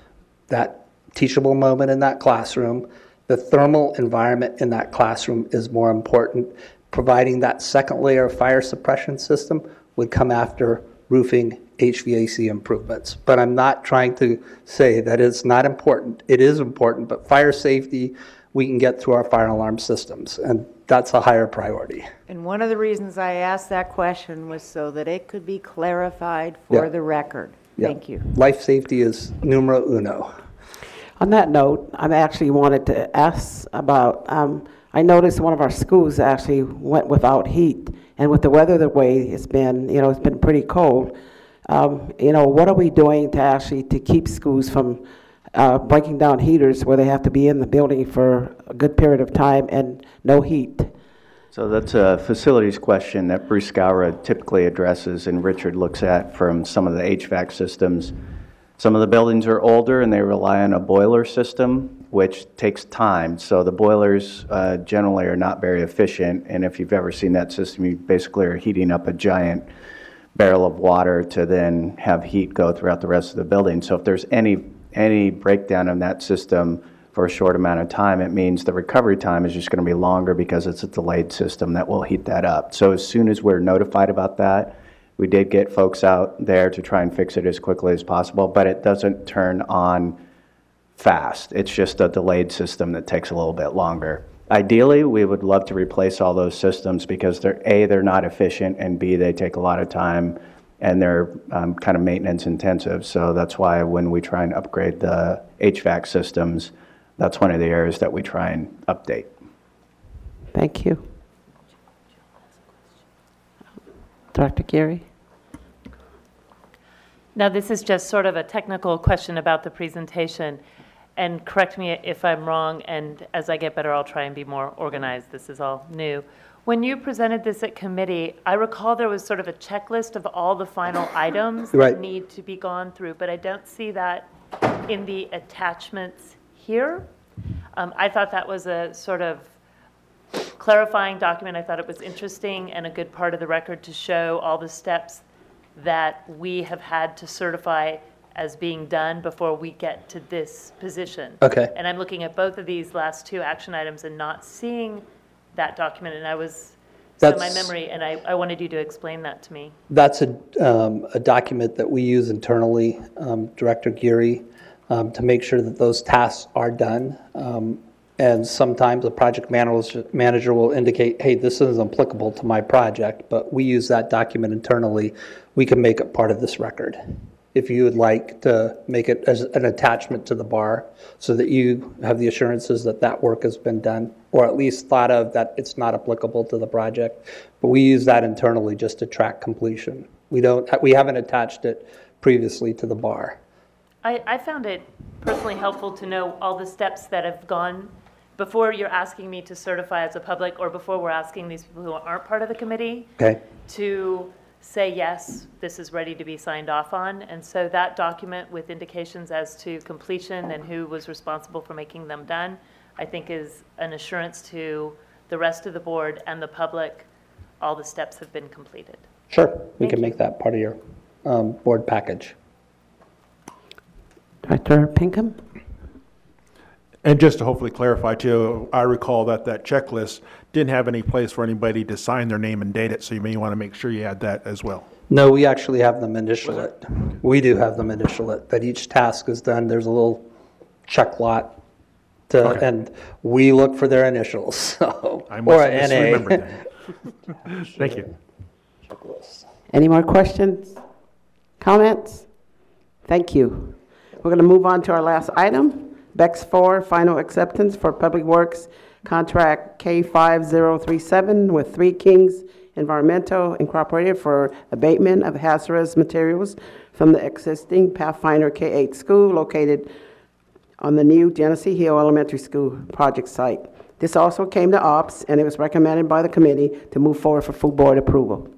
That teachable moment in that classroom, the thermal environment in that classroom is more important. Providing that second layer of fire suppression system would come after roofing HVAC improvements. But I'm not trying to say that it's not important. It is important, but fire safety, we can get through our fire alarm systems, and that's a higher priority. And one of the reasons I asked that question was so that it could be clarified for Yeah. the record. Yeah. Thank you. Life safety is numero uno. On that note, I actually wanted to ask about, um, I noticed one of our schools actually went without heat. And with the weather the way it's been, you know, it's been pretty cold. Um, you know, what are we doing to actually, to keep schools from uh, breaking down heaters where they have to be in the building for a good period of time and no heat? So that's a facilities question that Bruce Gower typically addresses and Richard looks at from some of the HVAC systems. Some of the buildings are older and they rely on a boiler system, which takes time. So the boilers uh, generally are not very efficient. And if you've ever seen that system, you basically are heating up a giant barrel of water to then have heat go throughout the rest of the building. So if there's any, any breakdown in that system for a short amount of time, it means the recovery time is just going to be longer because it's a delayed system that will heat that up. So as soon as we're notified about that, we did get folks out there to try and fix it as quickly as possible, but it doesn't turn on fast. It's just a delayed system that takes a little bit longer. Ideally, we would love to replace all those systems because they're, A, they're not efficient, and B, they take a lot of time and they're um, kind of maintenance intensive. So that's why when we try and upgrade the HVAC systems, that's one of the areas that we try and update. Thank you. Director Geary? Now, this is just sort of a technical question about the presentation, and correct me if I'm wrong, and as I get better, I'll try and be more organized. This is all new. When you presented this at committee, I recall there was sort of a checklist of all the final items Right. that need to be gone through, but I don't see that in the attachments here. Um, I thought that was a sort of clarifying document. I thought it was interesting and a good part of the record to show all the steps that we have had to certify as being done before we get to this position. Okay. And I'm looking at both of these last two action items and not seeing that document, and I was, so my That's- memory, and I, I wanted you to explain that to me. That's a, um, a document that we use internally, um, Director Geary, um, to make sure that those tasks are done. Um, and sometimes the project manager, manager will indicate, hey, this isn't applicable to my project, but we use that document internally. We can make it part of this record. If you would like to make it as an attachment to the bar so that you have the assurances that that work has been done, or at least thought of that it's not applicable to the project. But we use that internally just to track completion. We don't, we haven't attached it previously to the bar. I, I found it personally helpful to know all the steps that have gone before you're asking me to certify as a public, or before we're asking these people who aren't part of the committee Okay? to say, yes, this is ready to be signed off on. And so that document with indications as to completion and who was responsible for making them done, I think is an assurance to the rest of the board and the public, all the steps have been completed. Sure, we Thank can you. make that part of your um, board package. Director Pinkham? And just to hopefully clarify too, I recall that that checklist didn't have any place for anybody to sign their name and date it, so you may want to make sure you add that as well. No, we actually have them initial it. We do have them initial it, that each task is done, there's a little check lot to, Okay. and we look for their initials, so, I or must a have NA. misremembered that. Thank you. Any more questions? Comments? Thank you. We're going to move on to our last item, BEX 4, final acceptance for Public Works Contract K5037 with Three Kings Environmental Incorporated for abatement of hazardous materials from the existing Pathfinder K-8 school located on the new Genesee Hill Elementary School project site. This also came to OPS, and it was recommended by the committee to move forward for full board approval.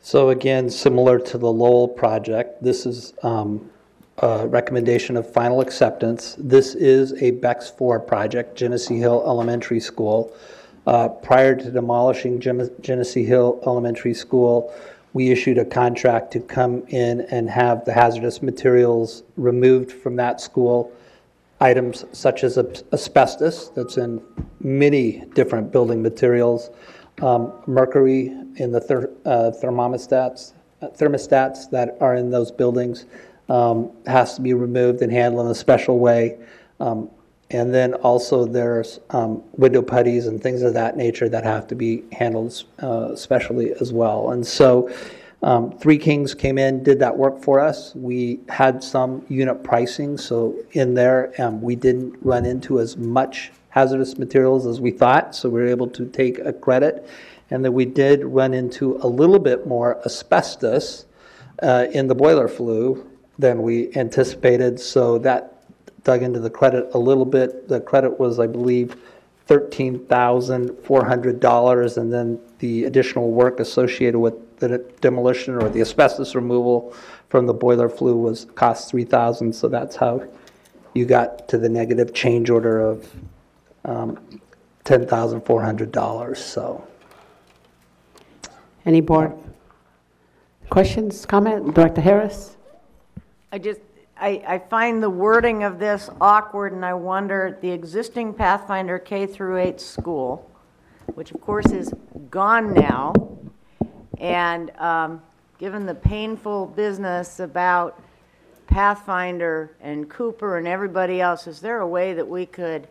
So again, similar to the Lowell project, this is um, a recommendation of final acceptance. This is a BEX 4 project, Genesee Hill Elementary School. Uh, Prior to demolishing Genesee Hill Elementary School, we issued a contract to come in and have the hazardous materials removed from that school. Items such as as- asbestos, that's in many different building materials, um, mercury in the ther- uh, thermostats, uh, thermostats that are in those buildings um, has to be removed and handled in a special way. Um, And then also there's um, window putties and things of that nature that have to be handled uh, specially as well. And so um, Three Kings came in, did that work for us. We had some unit pricing, so in there, um, we didn't run into as much hazardous materials as we thought, so we were able to take a credit. And then we did run into a little bit more asbestos uh, in the boiler flue than we anticipated, so that dug into the credit a little bit. The credit was, I believe, $13,400, and then the additional work associated with the demolition or the asbestos removal from the boiler flue was, cost 3000 so that's how you got to the negative change order of um, $10,400, so. Any board questions, comment? Director Harris? I just, I, I find the wording of this awkward, and I wonder, the existing Pathfinder K through 8 school, which of course is gone now, and um, given the painful business about Pathfinder and Cooper and everybody else, is there a way that we could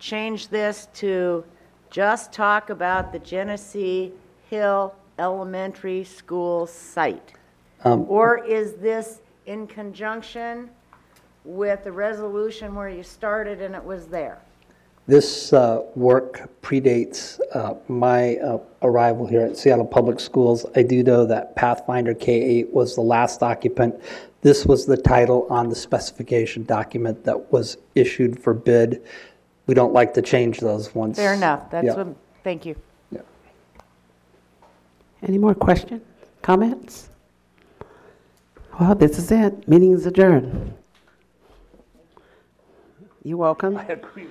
change this to just talk about the Genesee Hill Elementary School site? Um, Or is this in conjunction with the resolution where you started and it was there? This uh, work predates uh, my uh, arrival here at Seattle Public Schools. I do know that Pathfinder K-8 was the last occupant. This was the title on the specification document that was issued for bid. We don't like to change those once. Fair enough, that's Yeah. what, thank you. Yeah. Any more questions, comments? Well, this is it. Meeting is adjourned. You're welcome. I agree